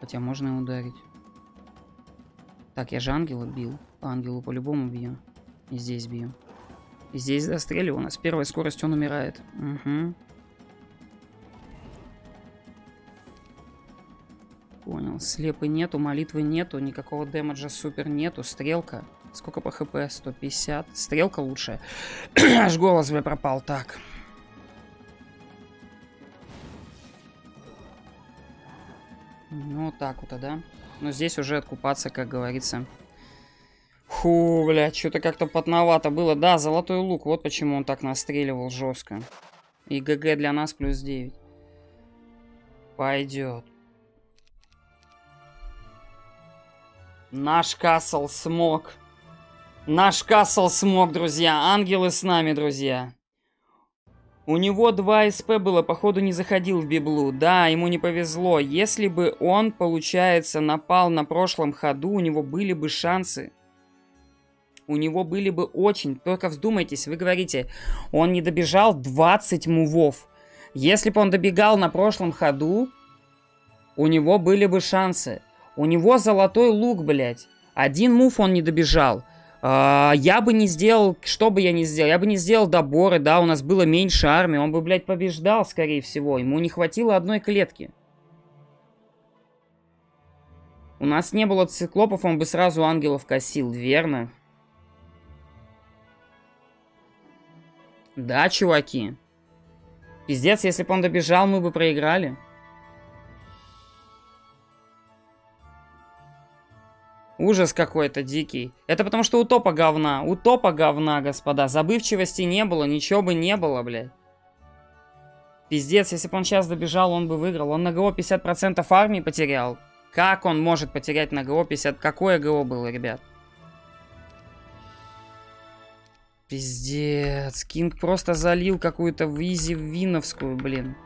Хотя можно и ударить. Так, я же ангела бил. По ангелу по-любому бью. И здесь бью. И здесь застрелил. У нас первая скорость, он умирает. Угу. Понял. Слепы нету, молитвы нету, никакого дэмэджа супер нету. Стрелка. Сколько по хп? 150. Стрелка лучшая. Аж голос бы пропал. Так. Ну, так вот, да? Но здесь уже откупаться, как говорится. Фу, блядь, что-то как-то потновато было. Да, золотой лук, вот почему он так настреливал жестко. И ГГ для нас плюс 9. Пойдет. Наш касл смог. Наш Касл смог, друзья. Ангелы с нами, друзья. У него 2 СП было, походу не заходил в библу. Да, ему не повезло. Если бы он, получается, напал на прошлом ходу, у него были бы шансы. У него были бы очень... Только вздумайтесь, вы говорите, он не добежал 20 мувов. Если бы он добегал на прошлом ходу, у него были бы шансы. У него золотой лук, блядь. Один мув он не добежал. А, я бы не сделал, что бы я не сделал, я бы не сделал доборы, да, у нас было меньше армии, он бы, блядь, побеждал, скорее всего. Ему не хватило одной клетки. У нас не было циклопов, он бы сразу ангелов косил, верно? Да, чуваки. Пиздец, если бы он добежал, мы бы проиграли. Ужас какой-то дикий. Это потому что у топа говна. У топа говна, господа. Забывчивости не было, ничего бы не было, блядь. Пиздец, если бы он сейчас добежал, он бы выиграл. Он на ГО 50% армии потерял. Как он может потерять на ГО 50? Какое ГО было, ребят? Пиздец. Кинг просто залил какую-то визи виновскую, блин.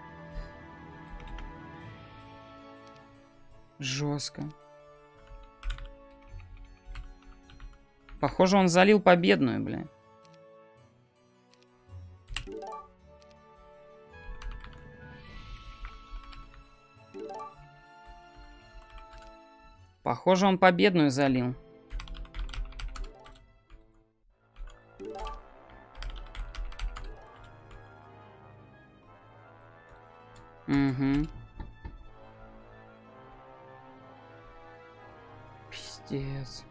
Жестко. Похоже, он залил победную, блин. Похоже, он победную залил. Угу. Пиздец.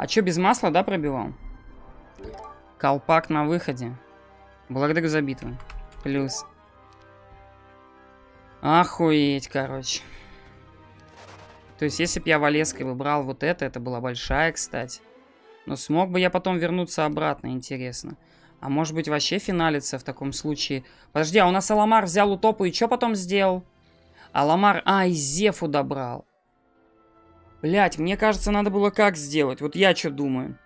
А чё, без масла, да, пробивал? Колпак на выходе. Благодарю за битву. Плюс. Охуеть, короче. То есть, если бы я Валеской выбрал вот это, это была большая, кстати. Но смог бы я потом вернуться обратно, интересно. А может быть вообще финалиться в таком случае? Подожди, а у нас Аламар взял утопу и что потом сделал? Аламар, а, и Зефу добрал. Блять, мне кажется, надо было как сделать? Вот я что думаю.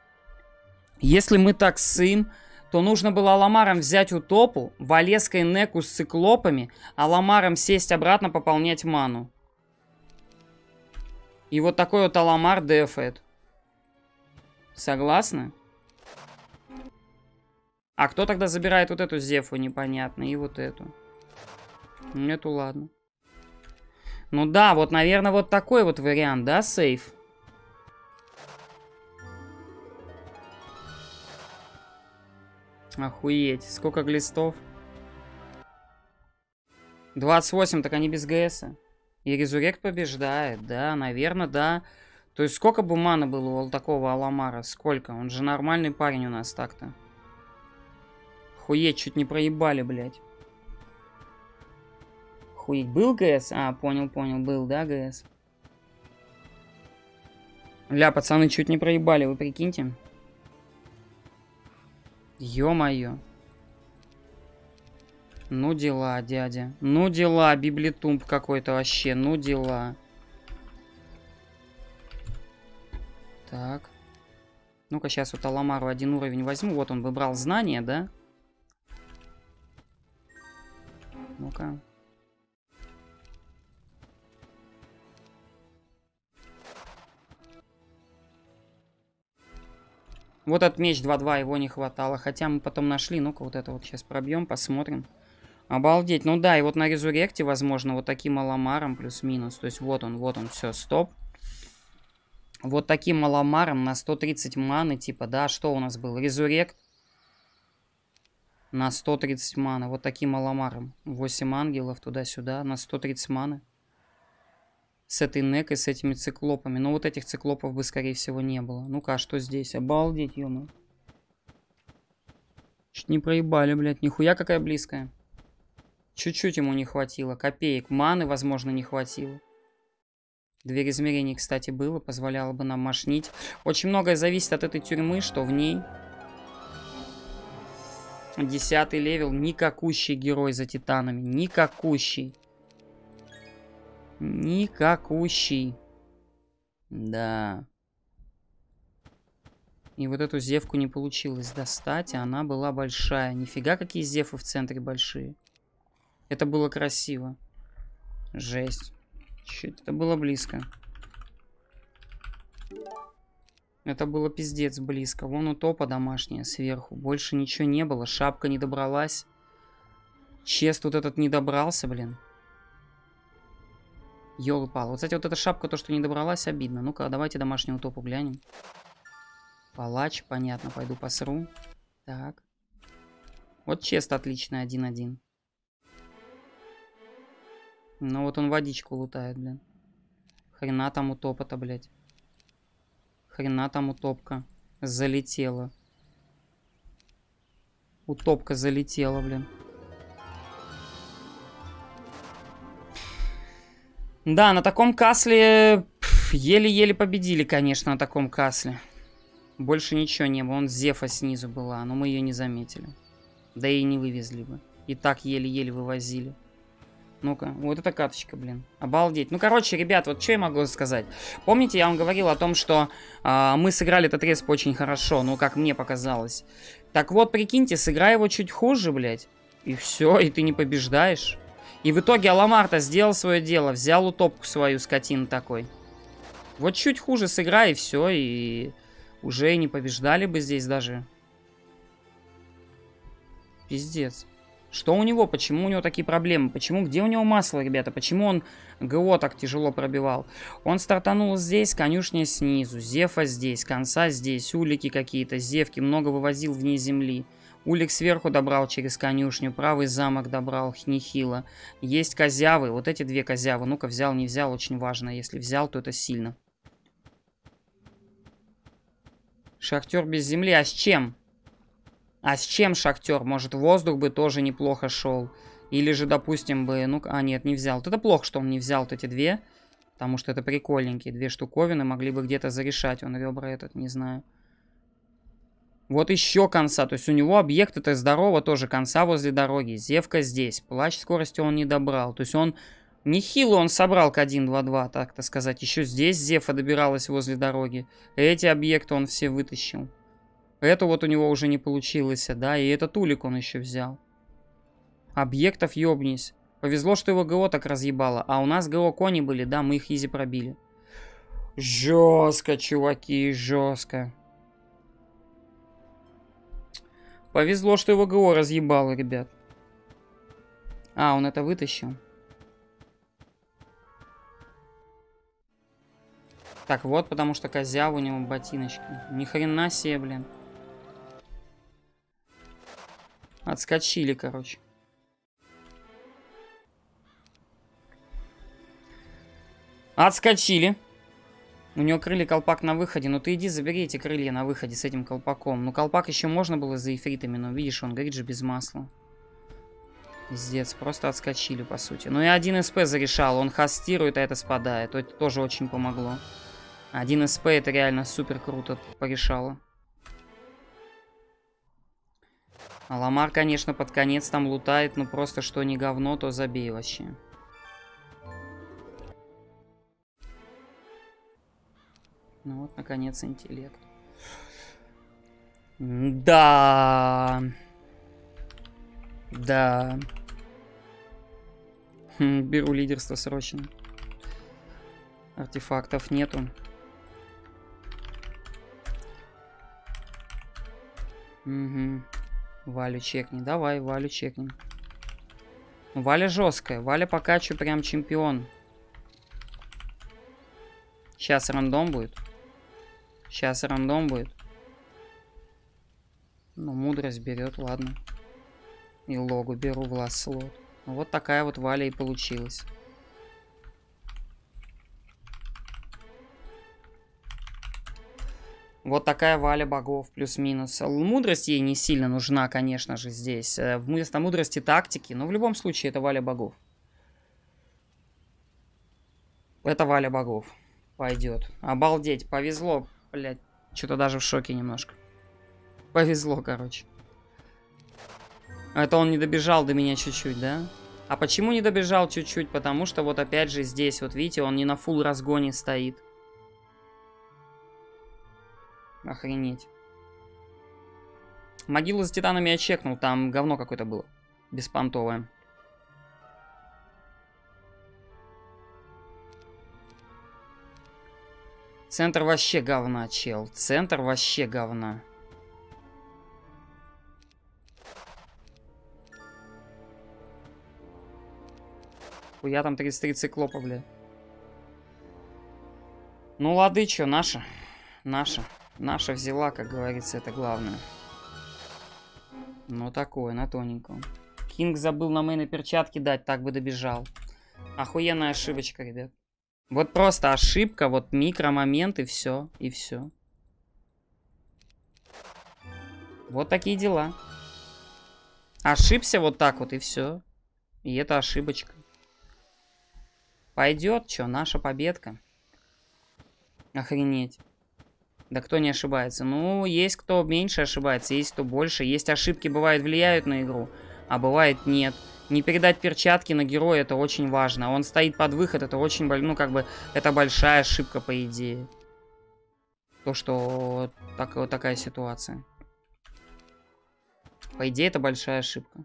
Если мы так сын, то нужно было Аламаром взять утопу, Валеской Неку с циклопами, Аламаром сесть обратно пополнять ману. И вот такой вот Аламар дефает. Согласны? А кто тогда забирает вот эту Зефу, непонятно, и вот эту? Эту, ладно. Ну да, вот, наверное, вот такой вот вариант, да, сейф? Охуеть, сколько глистов? 28, так они без ГС. И Резурект побеждает, да, наверное, да. То есть сколько бы мана было у такого Аламара? Сколько? Он же нормальный парень у нас так-то. Хуеть, чуть не проебали, блядь. Хуеть, был ГС? А, понял, понял, был, да, ГС? Ля, пацаны, чуть не проебали, вы прикиньте. Ё-моё. Ну дела, дядя. Ну дела, библитумб какой-то вообще. Ну дела. Так. Ну-ка, сейчас вот Аламару один уровень возьму. Вот он выбрал знания, да? Ну-ка. Вот этот меч 2-2, его не хватало. Хотя мы потом нашли. Ну-ка, вот это вот сейчас пробьем, посмотрим. Обалдеть. Ну да, и вот на резуректе, возможно, вот таким аламаром плюс-минус. То есть вот он, вот он, все, стоп. Вот таким аламаром на 130 маны, типа, да, что у нас был? Резурект на 130 маны. Вот таким аламаром. 8 ангелов туда-сюда на 130 маны. С этой некой, с этими циклопами. Но вот этих циклопов бы, скорее всего, не было. Ну-ка, а что здесь? Обалдеть, ё Чуть не проебали, блядь. Нихуя какая близкая. Чуть-чуть ему не хватило. Копеек. Маны, возможно, не хватило. Дверь измерений, кстати, было. Позволяло бы нам мошнить. Очень многое зависит от этой тюрьмы, что в ней. Десятый level. Никакущий герой за титанами. Никакущий. Никакущий. Да. И вот эту зевку не получилось достать, а она была большая. Нифига, какие зевы в центре большие. Это было красиво. Жесть. Чуть это было близко. Это было пиздец близко. Вон у топа домашняя сверху. Больше ничего не было. Шапка не добралась. Чест вот этот не добрался, блин. Ёлы пал. Вот, кстати, вот эта шапка, то, что не добралась, обидно. Ну-ка, давайте домашнего топу глянем. Палач, понятно, пойду посру. Так. Вот чест отличный, 1-1. Ну вот он водичку лутает, блин. Хрена там утопа-то, блядь. Хрена там утопка. Залетела. Утопка залетела, блин. Да, на таком касле еле-еле победили, конечно, на таком касле. Больше ничего не было. Он Зефа снизу была, но мы ее не заметили. Да и не вывезли бы. И так еле-еле вывозили. Ну-ка, вот эта карточка, блин. Обалдеть. Ну, короче, ребят, вот что я могу сказать. Помните, я вам говорил о том, что э, мы сыграли этот респ очень хорошо, ну, как мне показалось. Так вот, прикиньте, сыграй его чуть хуже, блядь. И все, и ты не побеждаешь. И в итоге Аламарта сделал свое дело, взял утопку свою, скотин такой. Вот чуть хуже сыграй, и все, и уже не побеждали бы здесь даже. Пиздец. Что у него? Почему у него такие проблемы? Почему? Где у него масло, ребята? Почему он ГО так тяжело пробивал? Он стартанул здесь, конюшня снизу, Зефа здесь, конца здесь, улики какие-то, Зевки, много вывозил вне земли. Улик сверху добрал через конюшню, правый замок добрал, нехило. Есть козявы, вот эти две козявы. Ну-ка, взял, не взял, очень важно. Если взял, то это сильно. Шахтер без земли, а с чем? А с чем шахтер? Может, воздух бы тоже неплохо шел. Или же, допустим, бы... Ну, а, нет, не взял. Вот это плохо, что он не взял вот эти две. Потому что это прикольненькие. Две штуковины могли бы где-то зарешать. Он ребра этот, не знаю. Вот еще конца. То есть у него объект это здорово тоже. Конца возле дороги. Зевка здесь. Плач скорости он не добрал. То есть он... Нехило он собрал к 1-2-2, так-то сказать. Еще здесь Зефа добиралась возле дороги. Эти объекты он все вытащил. Это вот у него уже не получилось, да, и этот улик он еще взял. Объектов ёбнись. Повезло, что его ГО так разъебало. А у нас ГО кони были, да, мы их изи пробили. Жестко, чуваки, жестко. Повезло, что его ГО разъебало, ребят. А, он это вытащил. Так, вот, потому что козяв у него ботиночки. Ни хрена себе, блин. Отскочили, короче. Отскочили. У него крылья колпак на выходе. Ну ты иди забери эти крылья на выходе с этим колпаком. Ну колпак еще можно было за эфритами, но видишь, он горит же без масла. Пиздец, просто отскочили, по сути. Ну и один СП зарешал, он хастирует, а это спадает. Это тоже очень помогло. Один СП это реально супер круто порешало. А Ламар, конечно, под конец там лутает, ну просто что не говно, то забей вообще. Ну вот, наконец, интеллект. Да. Да. Хм, беру лидерство срочно. Артефактов нету. Угу. Валю чекни. Давай, Валю чекнем. Валя жесткая. Валя пока что прям чемпион. Сейчас рандом будет. Сейчас рандом будет. Ну, мудрость берет, ладно. И логу беру в ласт слот. Ну, вот такая вот Валя и получилась. Вот такая валя богов, плюс-минус. Мудрость ей не сильно нужна, конечно же, здесь. Э, вместо мудрости тактики, но в любом случае это валя богов. Это валя богов. Пойдет. Обалдеть, повезло, блядь. Что-то даже в шоке немножко. Повезло, короче. Это он не добежал до меня чуть-чуть, да? А почему не добежал чуть-чуть? Потому что вот опять же здесь, вот видите, он не на фул разгоне стоит. Охренеть. Могилу с титанами я чекнул, там говно какое-то было. Беспонтовое. Центр вообще говна, чел. Центр вообще говна. Я там 33 циклопа, бля. Ну, лады, чё, наша. Наша. Наша взяла, как говорится, это главное. Ну, такое, на тоненьком. Кинг забыл на мейны перчатки дать, так бы добежал. Охуенная ошибочка, ребят. Вот просто ошибка, вот микромомент и все, и все. Вот такие дела. Ошибся вот так вот и все. И это ошибочка. Пойдет, что, наша победка. Охренеть. Да кто не ошибается? Ну, есть кто меньше ошибается, есть кто больше. Есть ошибки, бывают, влияют на игру, а бывает нет. Не передать перчатки на героя, это очень важно. Он стоит под выход, это очень, ну, как бы, это большая ошибка, по идее. То, что так, вот такая ситуация. По идее, это большая ошибка.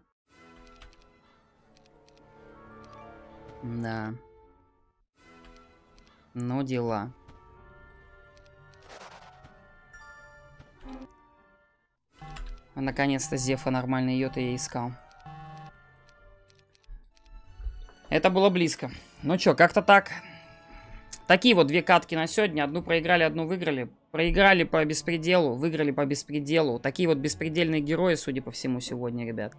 Да. Ну, дела. Наконец-то Зефа нормально ее-то я искал. Это было близко. Ну чё, как-то так. Такие вот две катки на сегодня. Одну проиграли, одну выиграли. Проиграли по беспределу, выиграли по беспределу. Такие вот беспредельные герои, судя по всему, сегодня, ребят.